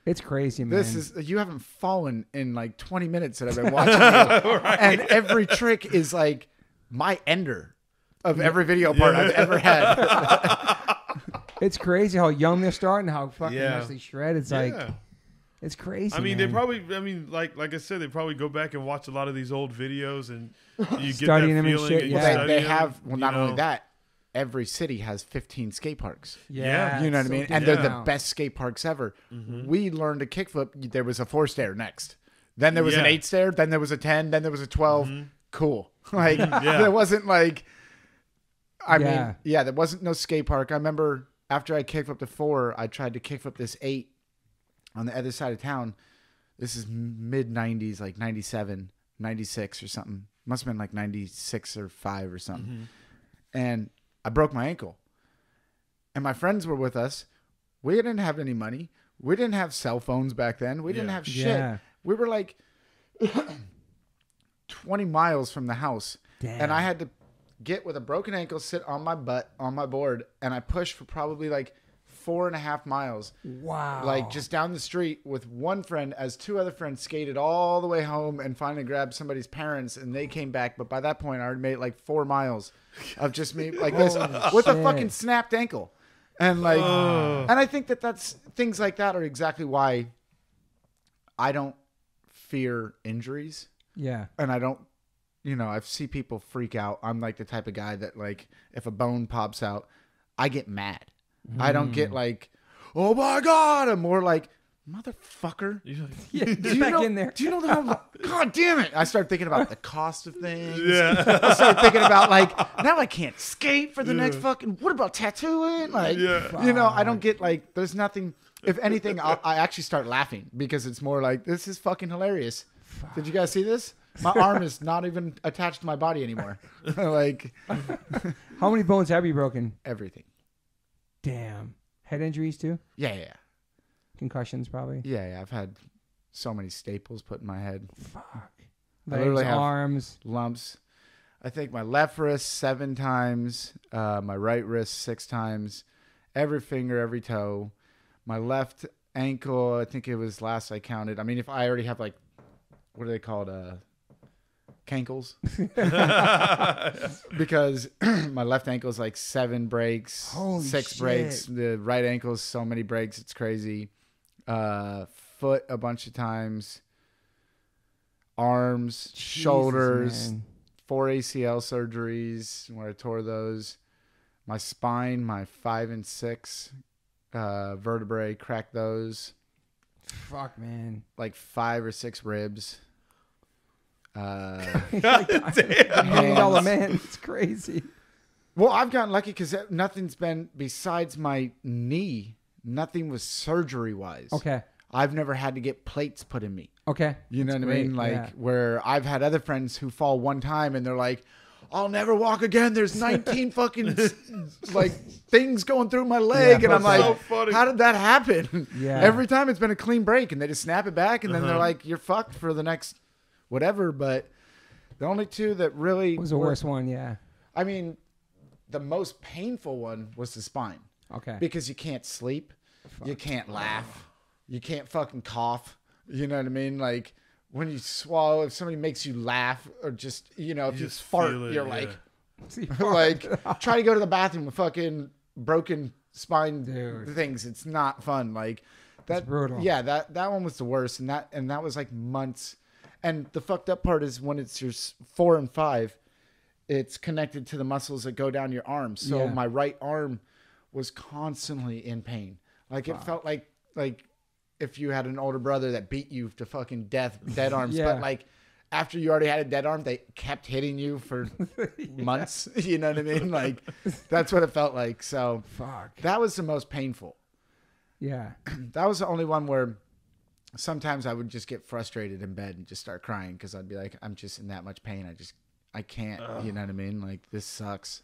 it's crazy, man. this is you haven't fallen in like 20 minutes that I've been *laughs* watching you, and every trick is like my ender of every video part I've ever had. *laughs* it's crazy how young they're starting, how fucking Yeah. much they shred. It's like Yeah. it's crazy. I mean, man. they probably. I mean, like like I said, they probably go back and watch a lot of these old videos, and *laughs* you get Studying that them and feeling. shit, and you yeah. they, study they them, have well, you not only know. that, every city has 15 skate parks. yeah, You know what I so mean? deep And they're the down. best skate parks ever. Mm-hmm. We learned a kickflip. There was a four stair next. Then there was an Yeah. Mm-hmm. eight stair. Then there was a 10. Then there was a 12. Cool. *laughs* *laughs* Like, Yeah. there wasn't like, I Yeah. mean, yeah, there wasn't no skate park. I remember after I kickflipped the four, I tried to kickflip this eight on the other side of town. This is mid 90s, like 97, 96 or something. Must have been like 96 or 5 or something. Mm-hmm. And I broke my ankle and my friends were with us. We didn't have any money. We didn't have cell phones back then. We didn't have shit. Yeah. We were like *clears throat* 20 miles from the house. And I had to get with a broken ankle, sit on my butt on my board, and I pushed for probably like four and a half miles. wow, Like just down the street with one friend as two other friends skated all the way home and finally grabbed somebody's parents and they came back. But by that point, I already made like four miles of just me *laughs* like this with a fucking snapped ankle. And like, and I think that that's things like that are exactly why I don't fear injuries yeah, and I don't, you know, I see people freak out. I'm like the type of guy that like if a bone pops out, I get mad. I don't get Hmm. like, oh my god. I'm more like, motherfucker. *laughs* You're like, yeah. Do Get you back know, in there. Do you know the *laughs* God damn it! I start thinking about the cost of things. yeah, I start thinking about like now I can't skate for the next fucking. What about tattooing? Like, Yeah. you know, I don't get like. There's nothing. If anything, I'll, I actually start laughing because it's more like this is fucking hilarious. Did you guys see this? My *laughs* arm is not even attached to my body anymore. *laughs* *laughs* like How many bones have you broken? everything. Damn, head injuries too, Yeah, yeah, concussions probably. yeah, yeah. I've had so many staples put in my head. Fuck, I legs, literally have- arms. lumps. I think my left wrist seven times, uh, my right wrist six times, every finger, every toe. My left ankle, I think it was last I counted. I mean, if I already have like, what are they called? Uh, cankles. *laughs* *laughs* because *clears throat* my left ankle is like seven breaks, Holy six shit. breaks. The right ankle is so many breaks, it's crazy. Uh, foot a bunch of times. Arms, Jesus, shoulders, man. four ACL surgeries where I tore those. My spine, my five and six uh, vertebrae, cracked those. Fuck, man. Like five or six ribs. Uh, *laughs* *laughs* Million dollar man. It's crazy. well, I've gotten lucky because nothing's been besides my knee. Nothing was surgery wise. Okay. I've never had to get plates put in me. Okay. You know That's what I mean? Like yeah. where I've had other friends who fall one time and they're like, "I'll never walk again." There's 19 *laughs* fucking like things going through my leg, Yeah, and I'm like, so "How did that happen?" Yeah. Every time it's been a clean break, and they just snap it back, and then they're Uh-huh. like, "You're fucked for the next whatever." But the only two that really What was the were- worst one? Yeah. I mean, the most painful one was the spine Okay. because you can't sleep, you can't laugh, you can't fucking cough. You know what I mean? Like when you swallow, if somebody makes you laugh or just you know, if you, just fart, feel it, you're yeah. *laughs* *laughs* like, See, like *laughs* try to go to the bathroom with fucking broken spine Dude. things. It's not fun. Like that. brutal. Yeah, that that one was the worst, and that and that was like months. And the fucked up part is when it's your four and five, it's connected to the muscles that go down your arm. So Yeah. my right arm was constantly in pain. Like it felt like like if you had an older brother that beat you to fucking death, *laughs* dead arms. Yeah. But like after you already had a dead arm, they kept hitting you for *laughs* months. *laughs* You know what I mean? Like that's what it felt like. So Fuck. that was the most painful. Yeah. *clears throat* That was the only one where sometimes I would just get frustrated in bed and just start crying because I'd be like, I'm just in that much pain. I just, I can't. You know what I mean? Like this sucks.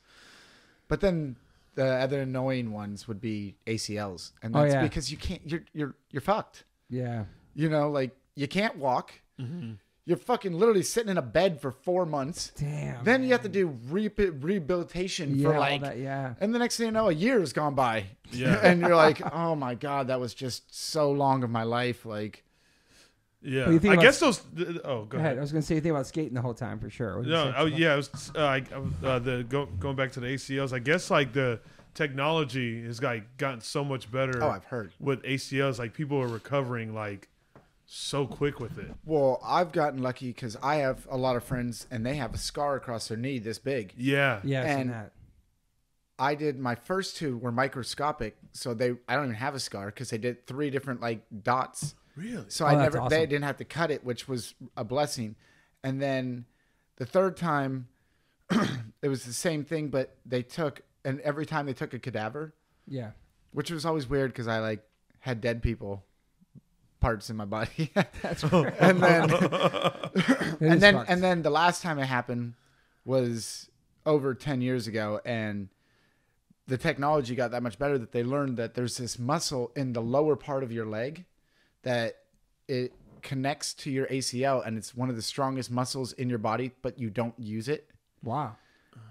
But then the other annoying ones would be ACLs, and Oh, that's yeah. because you can't. You're you're you're fucked. Yeah. You know, like you can't walk. Mm-hmm. You're fucking literally sitting in a bed for four months. Damn. Then you have to do re- rehabilitation yeah, for all like that, yeah. and the next thing you know, a year has gone by. Yeah. *laughs* and you're like, oh my God, that was just so long of my life. Like, Yeah, you think I about- guess those. th- Oh, go, Go ahead. I was gonna say you think about skating the whole time for sure. What did you No, say? oh yeah, it was, uh, I, I uh, the go, going back to the ACLs. I guess like the technology has like gotten so much better. oh, I've heard. with ACLs, like people are recovering like so quick with it. Well, I've gotten lucky because I have a lot of friends and they have a scar across their knee this big. Yeah, Yeah, I've seen and- that. I did my first two were microscopic, so they I don't even have a scar because they did three different like dots. really. So Oh, I that's never awesome. they didn't have to cut it, which was a blessing. And then the third time, *clears throat* it was the same thing, but they took and every time they took a cadaver, Yeah. which was always weird because I like had dead people parts in my body. *laughs* That's and then *laughs* *laughs* and then fucked. and then the last time it happened was over 10 years ago and the technology got that much better that they learned that there's this muscle in the lower part of your leg that it connects to your ACL and it's one of the strongest muscles in your body but you don't use it wow.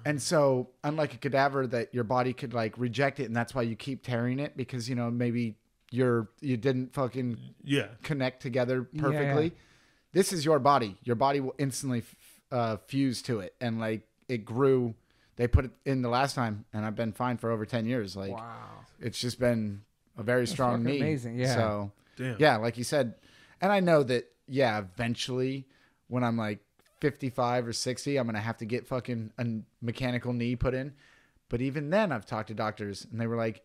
and so unlike a cadaver that your body could like reject it and that's why you keep tearing it because you know maybe you're you didn't fucking Yeah, connect together Yeah. perfectly. This is your body. Your body will instantly f- uh, fuse to it, and like it grew. They put it in the last time, and I've been fine for over ten years. Like Wow. it's just been a very strong fucking knee. amazing, yeah. So damn. yeah, like you said, and I know that yeah, eventually when I'm like 55 or 60, I'm gonna have to get fucking a mechanical knee put in. But even then, I've talked to doctors, and they were like,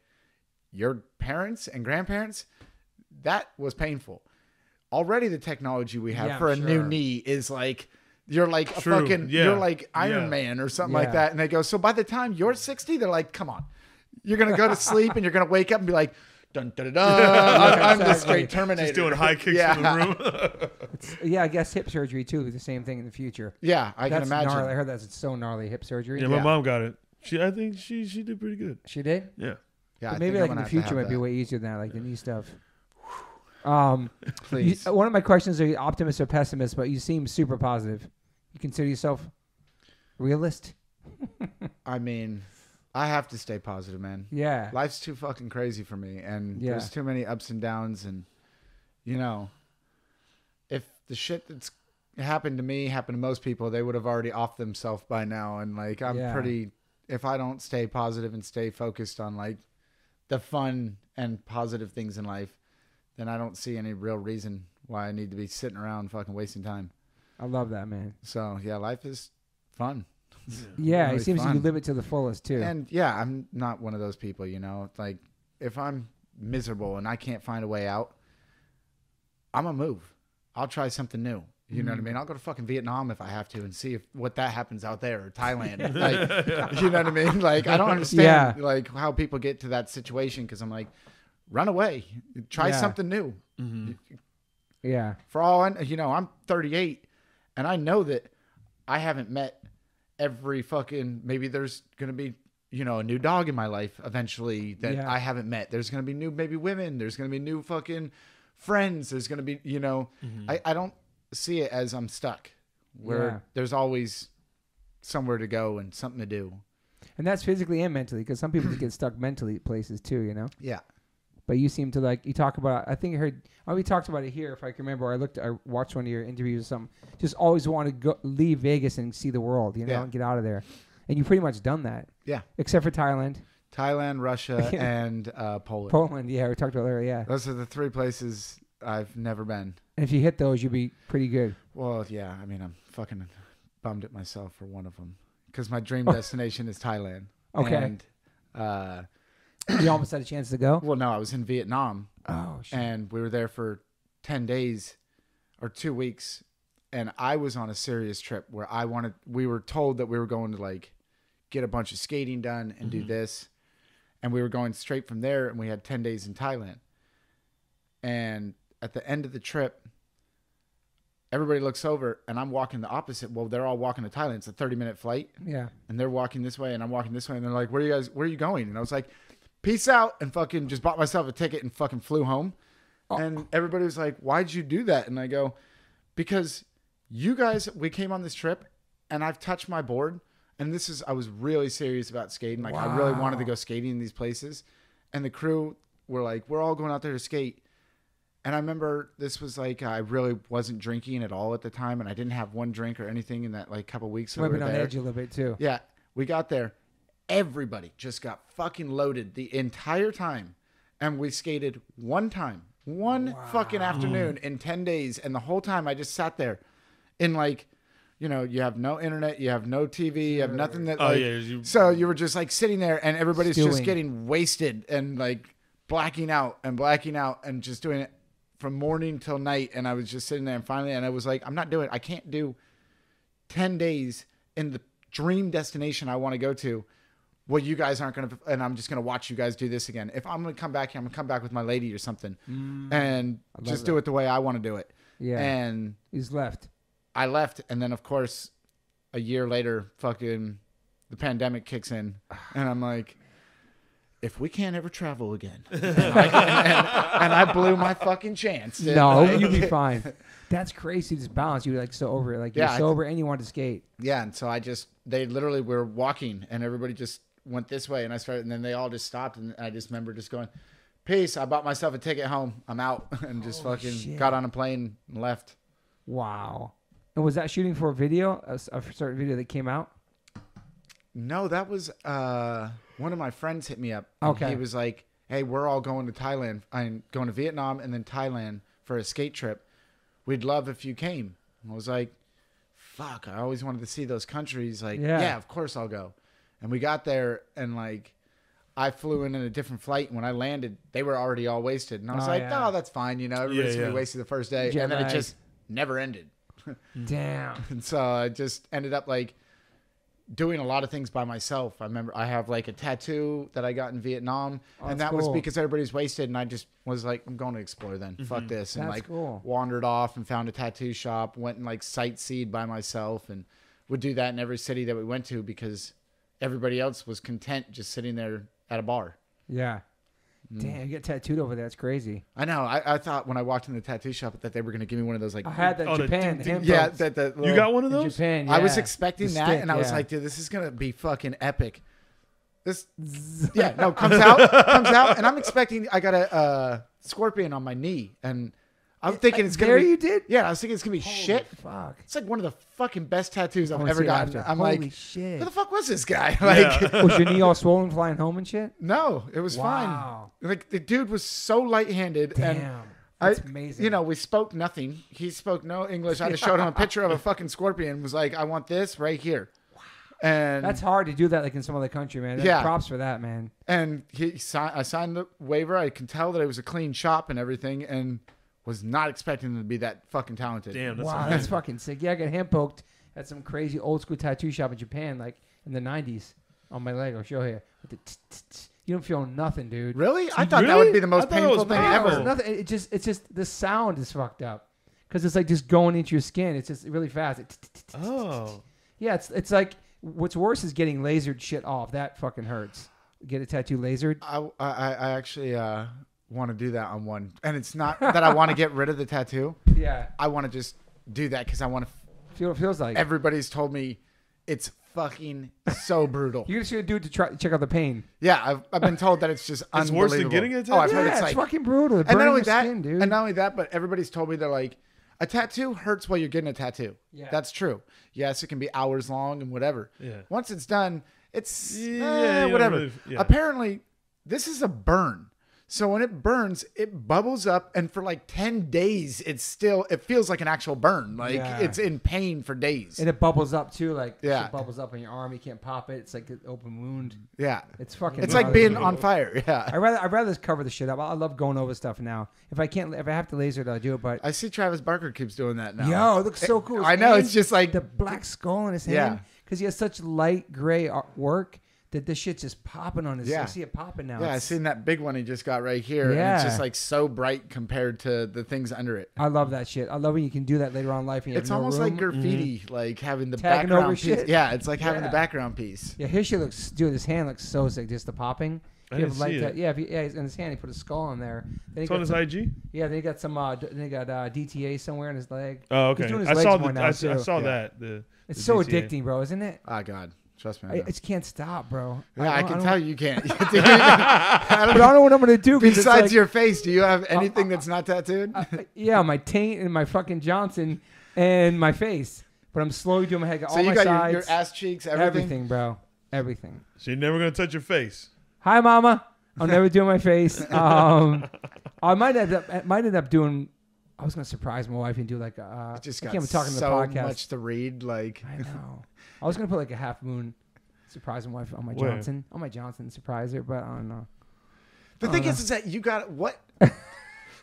"Your parents and grandparents, that was painful. Already, the technology we have Yeah, for a I'm new sure. knee is like." You're like a True, fucking, yeah, you're like Iron yeah. Man or something Yeah. like that. And they go, so by the time you're 60, they're like, come on, you're gonna go to sleep and you're gonna wake up and be like, dun dun dun. dun. *laughs* I'm, I'm the exactly. straight Terminator. Just doing high kicks yeah. in the room. *laughs* Yeah, I guess hip surgery too. The same thing in the future. Yeah, I that's can imagine. gnarly. I heard that's so gnarly hip surgery. yeah, my Yeah. mom got it. She, I think she, she did pretty good. She did. Yeah. Yeah, But maybe like in the gonna have to future might be way easier than that, like the knee stuff. *sighs* Um, you, one of my questions are you optimist or pessimist, but you seem super positive. You consider yourself realist? *laughs* I mean, I have to stay positive, man. Yeah. Life's too fucking crazy for me, and Yeah. there's too many ups and downs, and you know, if the shit that's happened to me happened to most people, they would have already off themselves by now. And like, I'm Yeah. pretty. If I don't stay positive and stay focused on like the fun and positive things in life, then I don't see any real reason why I need to be sitting around fucking wasting time. I love that, man. So yeah, life is fun. Yeah, Really it seems like you live it to the fullest too. And yeah, I'm not one of those people, you know. Like if I'm miserable and I can't find a way out, I'm gonna move. I'll try something new. You know what I Mm. mean? I'll go to fucking Vietnam if I have to and see if what that happens out there or Thailand. *laughs* like, you know what I mean? Like I don't understand Yeah. like how people get to that situation because I'm like, run away, try Yeah. something new. yeah. For all I, you know, I'm 38, and I know that I haven't met every fucking. Maybe there's gonna be, you know, a new dog in my life eventually that Yeah. I haven't met. There's gonna be new maybe women. There's gonna be new fucking friends. There's gonna be, you know, I I don't see it as I'm stuck. Where Yeah. there's always somewhere to go and something to do. And that's physically and mentally because some people get stuck mentally places too, you know. Yeah. But you seem to like you talk about. I think I heard. Oh, we talked about it here, if I can remember. I looked. I watched one of your interviews or something. Just always want to go leave Vegas and see the world, you know, Yeah. and get out of there. And you pretty much done that, Yeah. except for Thailand, Thailand, Russia, *laughs* and uh, Poland. Poland. Yeah, we talked about earlier. Yeah. Those are the three places I've never been. And if you hit those, you'd be pretty good. Well, yeah. I mean, I'm fucking bummed at myself for one of them because my dream Oh. destination is Thailand. Okay. And uh, you almost had a chance to go. Well, no, I was in Vietnam Oh shit. and we were there for 10 days or two weeks. And I was on a serious trip where I wanted, we were told that we were going to like get a bunch of skating done and do this. And we were going straight from there and we had 10 days in Thailand. And at the end of the trip, everybody looks over and I'm walking the opposite. Well, they're all walking to Thailand. It's a 30 minute flight Yeah. and they're walking this way and I'm walking this way and they're like, "Where are you guys? Where are you going?" And I was like, "Peace out," and fucking just bought myself a ticket and fucking flew home. Oh. And everybody was like, "Why'd you do that?" And I go, "Because you guys, we came on this trip, and I've touched my board, and this is I was really serious about skating. Like I really wanted to go skating in these places, and the crew were like, "We're all going out there to skate." And I remember this was like I really wasn't drinking at all at the time, and I didn't have one drink or anything in that like couple weeks. that Might we have were on there. edge a little bit too. Yeah, we got there. Everybody just got fucking loaded the entire time. And we skated one time, one fucking afternoon in 10 days. And the whole time I just sat there in like, you know, you have no internet, you have no TV, you have nothing that. Oh, like- yeah, you- so you were just like sitting there and everybody's just getting wasted and like blacking out and blacking out and just doing it from morning till night. And I was just sitting there and finally, and I was like, I'm not doing it. I can't do 10 days in the dream destination I want to go to. Well, you guys aren't going to, and I'm just going to watch you guys do this again. If I'm going to come back here, I'm going to come back with my lady or something mm. and just do it the way I want to do it. Yeah. And He's left. I left, and then of course, a year later, fucking the pandemic kicks in, and I'm like, if we can't ever travel again, *laughs* and I, and, and I blew my fucking chance. No, Like, you'd be *laughs* fine. That's crazy. This balance. You're like so over it. Like you're Yeah, I- sober and you want to skate. Yeah, and so I just they literally were walking, and everybody just went this way, and I started, and then they all just stopped, and I just remember just going, "Peace." I bought myself a ticket home. I'm out, *laughs* and just fucking shit. got on a plane and left. Wow. And was that shooting for a video, a, s- a certain video that came out? No, that was uh one of my friends hit me up. Okay. He was like, "Hey, we're all going to Thailand. I'm going to Vietnam and then Thailand for a skate trip. We'd love if you came." And I was like, "Fuck, I always wanted to see those countries. Like, Yeah. yeah, of course I'll go." And we got there and like I flew in in a different flight. And when I landed, they were already all wasted. And I was Oh, like, yeah. "Oh, that's fine. You know, everybody's Yeah, gonna be wasted the first day." Jet and then it just never ended. *laughs* Damn. And so I just ended up like doing a lot of things by myself. I remember I have like a tattoo that I got in Vietnam, Oh, and that was because everybody's wasted, and I just was like, I'm going to explore then. Mm-hmm. Fuck this, and That's like cool. wandered off and found a tattoo shop, went and like sightseed by myself, and would do that in every city that we went to because everybody else was content just sitting there at a bar. Yeah. Mm. Damn, you get tattooed over there. That's crazy. I know. I, I thought when I walked in the tattoo shop that they were going to give me one of those like I had that Oh, the Japan. ding, the ding. him yeah folks that, that You little- got one of in those? Japan. I was yeah. expecting The that, stick, and I was yeah. like, dude, this is gonna be fucking epic. This, *laughs* yeah, no, comes out, comes out, and I'm expecting. I got a uh, scorpion on my knee, and I'm thinking it's gonna there be. you did. Yeah, I was thinking it's gonna be shit. Fuck. It's like one of the fucking best tattoos I I've wanna ever see it gotten. after. I'm Holy like, shit. who the fuck was this guy? *laughs* Like, Yeah. *laughs* was your knee all swollen flying home and shit? no, it was Wow. fine. Like the dude was so light-handed, and Damn. I, That's amazing. You know, we spoke nothing. He spoke no English. I just showed him a picture of a *laughs* fucking scorpion. Was like, I want this right here. And That's hard to do that like in some other country, man. Yeah. Props for that, man. and he signed. I signed the waiver. I can tell that it was a clean shop and everything, and was not expecting him to be that fucking talented. Damn, that's wow, amazing. that's *laughs* fucking sick. Yeah, I got hand poked at some crazy old school tattoo shop in Japan, like in the '90s, on my leg. I'll show here. You don't feel nothing, dude. Really? I thought that would be the most painful was thing painful. It's ever. nothing. It just, it's just the sound is fucked up because it's like just going into your skin. It's just really fast. Oh. Yeah, it's it's like what's worse is getting lasered shit off. That fucking hurts. Get a tattoo lasered. I, I, I actually uh, want to do that on one, and it's not that I want to get rid of the tattoo. *laughs* Yeah, I want to just do that because I want to. feel what it feels like. Everybody's told me it's fucking so brutal. *laughs* You're just gonna do it to try to check out the pain. Yeah, I've, I've been told that it's just *laughs* It's worse than getting a Oh, I've tattoo? heard yeah, it's it's, like fucking brutal. It and not only that, skin, dude. and not only that, but everybody's told me they're like, a tattoo hurts while you're getting a tattoo. Yeah. That's true. Yes, it can be hours long and whatever. Yeah. Once it's done, it's Yeah, eh, whatever. really- yeah. Apparently, this is a burn. So when it burns, it bubbles up, and for like ten days, it's still it feels like an actual burn. Like Yeah. it's in pain for days. And it bubbles up too, like Yeah. it bubbles up on your arm. You can't pop it. It's like an open wound. yeah, It's fucking. it's like being on fire. *laughs* Yeah, I rather I rather just cover the shit up. I love going over stuff now. If I can't, if I have to laser it, I'll do it. But I see Travis Barker keeps doing that now. yo, it looks so cool. His I know hand- it's just like the black skull in his Yeah. hand because he has such light gray work that this shit's just popping on his. Yeah. I see it popping now. yeah. I It's- seen that big one he just got right here, and Yeah. it's just like so bright compared to the things under it. I love that shit. I love when you can do that later on in life. And you It's have no almost room. like graffiti, like having the Tagging background piece. shit. Yeah, it's like having Yeah. the background piece. Yeah, his shit looks, dude. His hand looks so sick. Just the popping. I If you didn't have see ta- it. yeah, if you, yeah, in his hand, he put a skull on there. Then he It's on got his some, IG. yeah, then he got some. Uh, d- then he got uh, DTA somewhere in his leg. Oh, He's okay. doing his I legs saw more the. now, I, saw- I too. saw Yeah. that. The, It's the so DTA. addicting, bro, isn't it? Oh God, trust me. I, I, just can't stop, bro. yeah, I, don't- can don't- tell you can't. *laughs* *laughs* But I don't know what I'm gonna do. Besides like- your face, do you have anything that's not tattooed? I- yeah, my taint and my fucking Johnson and my face. But I'm slowly doing my head. Got so all you my got your, sides, your ass cheeks, everything. everything, bro, everything. So you're never gonna touch your face. Hi, mama. I'll never do my face. *laughs* Um, I might end up. I might end up doing. I was gonna surprise my wife and do like. Uh, I just I got can't even talk in the so podcast. much to read. Like, I know. I was gonna put like a half moon surprise my wife on my Where? Johnson on my Johnson surprise her, but I don't know. the thing no. is, is that you got what? *laughs*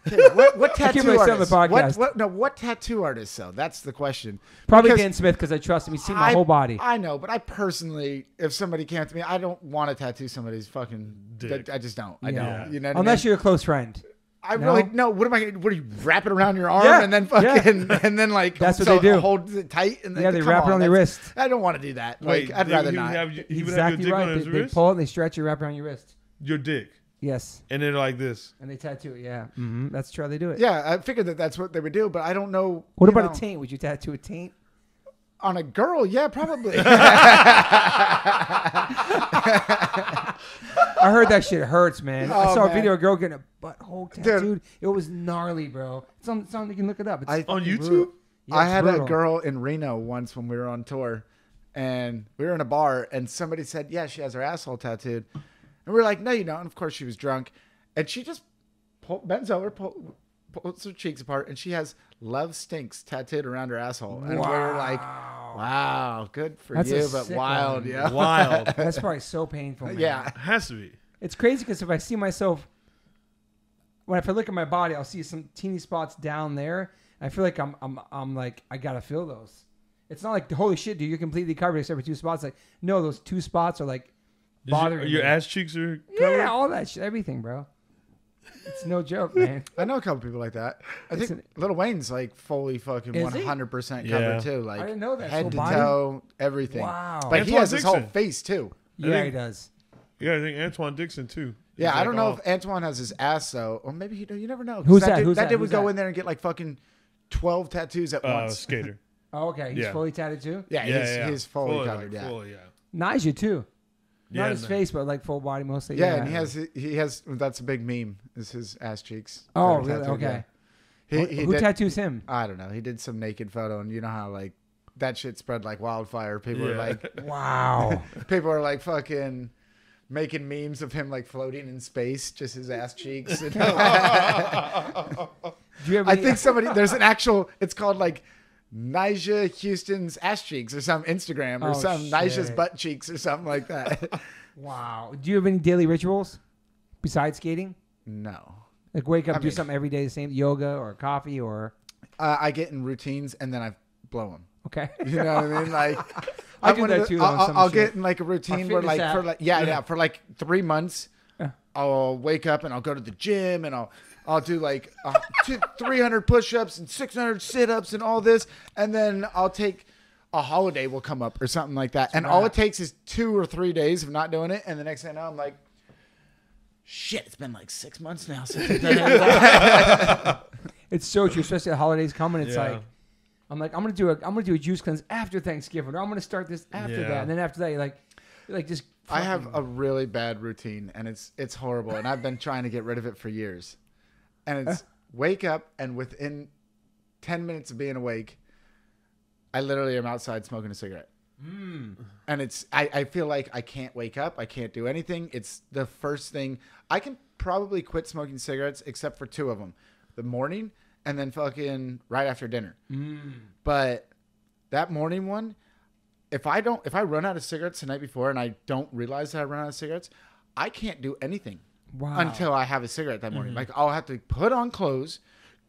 Okay, what, what tattoo artist? What, podcast. what, no, what tattoo artist? though? that's the question. Probably Because Dan Smith because I trust him. He's seen my I- whole body. I know, but I personally, if somebody came to me, I don't want to tattoo somebody's fucking Dick. I just don't. I Yeah. don't. You know, what I Unless mean? you're a close friend. I No? really no. What am I? What do you wrap it around your arm Yeah, and then yeah. fucking *laughs* and then like That's what so they do. Hold it tight and then Yeah, they come wrap it on your wrist. I don't want to do that. Wait, Like I'd they- rather he would not. Have, you- he would have your exactly dick right. on his They, they pull it, and they stretch it, wrap it around your wrist. Your dick, Yes, and then like this. and they tattoo it. Yeah, mm-hmm. that's true. how They do it. yeah, I figured that that's what they would do, but I don't know. What about know, a taint? Would you tattoo a taint? on a girl? Yeah, probably. *laughs* *laughs* I heard that shit hurts, man. I Oh, saw a man. video of a girl getting a butthole Dude. tattooed. It was gnarly, bro. It's on, it's on. You can look it up. It's I- On fucking YouTube? brutal. Yeah, I it's had brutal. a girl in Reno once when we were on tour, and we were in a bar, and somebody said, "Yeah, she has her asshole tattooed," and we were like, "No, you don't." And of course, she was drunk, and she just pull, bends over, pull, pulls her cheeks apart, and she has "Love Stinks" tattooed around her asshole, and we're like, "Wow, good for That's you, but wild, one. yeah, *laughs* Wild. That's probably so painful. Man. yeah." Has to be. It's crazy because if I see myself, when if I look at my body, I'll see some teeny spots down there. I feel like I'm, I'm, I'm like I gotta feel those. It's not like holy shit, dude, you're completely covered except for two spots. Like no, those two spots are like Is your, bothering your me. ass cheeks are covered. Yeah, all that shit, everything, bro. It's no joke, man. *laughs* I know a couple people like that. I It's think an- Lil Wayne's like fully fucking Is he? hundred percent Yeah. covered too, like I didn't know that. head Full to body? toe, everything. Wow. But he Antwuan has his whole Dixon. face too. Yeah, think- he does. Yeah, gotta think Antwuan Dixon too. Yeah, He's I like don't know all- if Antwuan has his ass though, or maybe he. do- You never know. 'Cause Who's that? Dude, Who's that that? dude would Who's go that? in there and get like fucking twelve tattoos at uh, once. skater. *laughs* Oh, okay, he's Yeah. fully tattooed too. Yeah, yeah, he's, yeah. he's fully, like, covered. yeah. fully, yeah. Nyjah too. Yeah, Not his no. face, but like full body mostly. yeah, and he has he has that's a big meme. Is his ass cheeks? Oh, really? tattooed, Okay. yeah. He, Who- he Who did, tattoos him? I don't know. He did some naked photo, and you know how like that shit spread like wildfire. People are like, *laughs* Wow. *laughs* people are like fucking making memes of him like floating in space, just his ass cheeks. And- *laughs* Do you ever? I think somebody there's an actual. It's called like Nyjah Huston's ass cheeks or some Instagram or Oh, some Nyjah's shit. butt cheeks or something like that. *laughs* Wow. Do you have any daily rituals besides skating? no, Like wake up, I do mean- something every day, the same yoga or coffee or uh, I get in routines and then I blow them. okay. *laughs* You know what I mean? *laughs* Like I I'm do that the- too, I'll, I'll get in like a routine where like for app. like yeah, yeah for like three months. Yeah. I'll wake up and I'll go to the gym and I'll I'll do like uh, two, 300 push-ups and 600 sit-ups and all this, and then I'll take a holiday will come up or something like that, and all it takes is two or three days of not doing it, and the next thing I know, I'm like, shit, it's been like six months now since I've done any that. *laughs* It's so true, especially the holidays coming. It's Yeah. like I'm like I'm gonna do a I'm gonna do a juice cleanse after Thanksgiving, or I'm gonna start this after Yeah. that, and then after that, you're like, you're like just. I have fucking- a really bad routine, and it's it's horrible, and I've been trying to get rid of it for years. And it's wake up, and within ten minutes of being awake, I literally am outside smoking a cigarette. And it's I, I feel like I can't wake up, I can't do anything. It's the first thing I can probably quit smoking cigarettes except for two of them, the morning and then fucking right after dinner. Mm. But that morning one, if I don't, if I run out of cigarettes the night before and I don't realize that I run out of cigarettes, I can't do anything Wow. until I have a cigarette that Mm-hmm. morning. Like I'll have to put on clothes,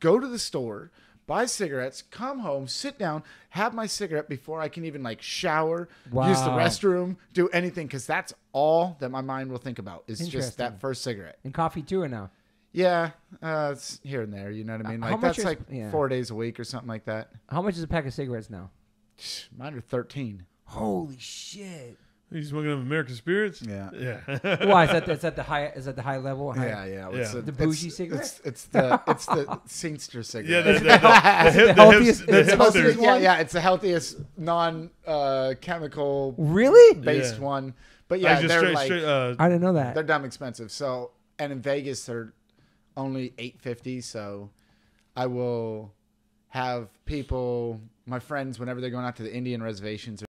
go to the store, buy cigarettes, come home, sit down, have my cigarette before I can even like shower, use the restroom, do anything because that's all that my mind will think about is just that first cigarette. and coffee too, or now? Yeah, uh, it's here and there. You know what I mean? Uh, Like that's is- like yeah. four days a week or something like that. How much is a pack of cigarettes now? Mine are thirteen. Holy shit! You smoking them American spirits? Yeah. Yeah. *laughs* Why is that? Is that the high? Is that the high level? High, Yeah, yeah. Yeah. It's a- The bougie it's, cigarette? It's, it's the it's the Saintster *laughs* yeah, cigarette. the, the, the, *laughs* the, hip, the the, healthiest- the the It's supposed to hipsters. be- yeah, yeah. It's the healthiest non-chemical Really? based Yeah. one. But yeah, just they're straight, like straight, uh, I didn't know that. they're dumb expensive. So and in Vegas they're only eight fifty. So I will have people, my friends, whenever they're going out to the Indian reservations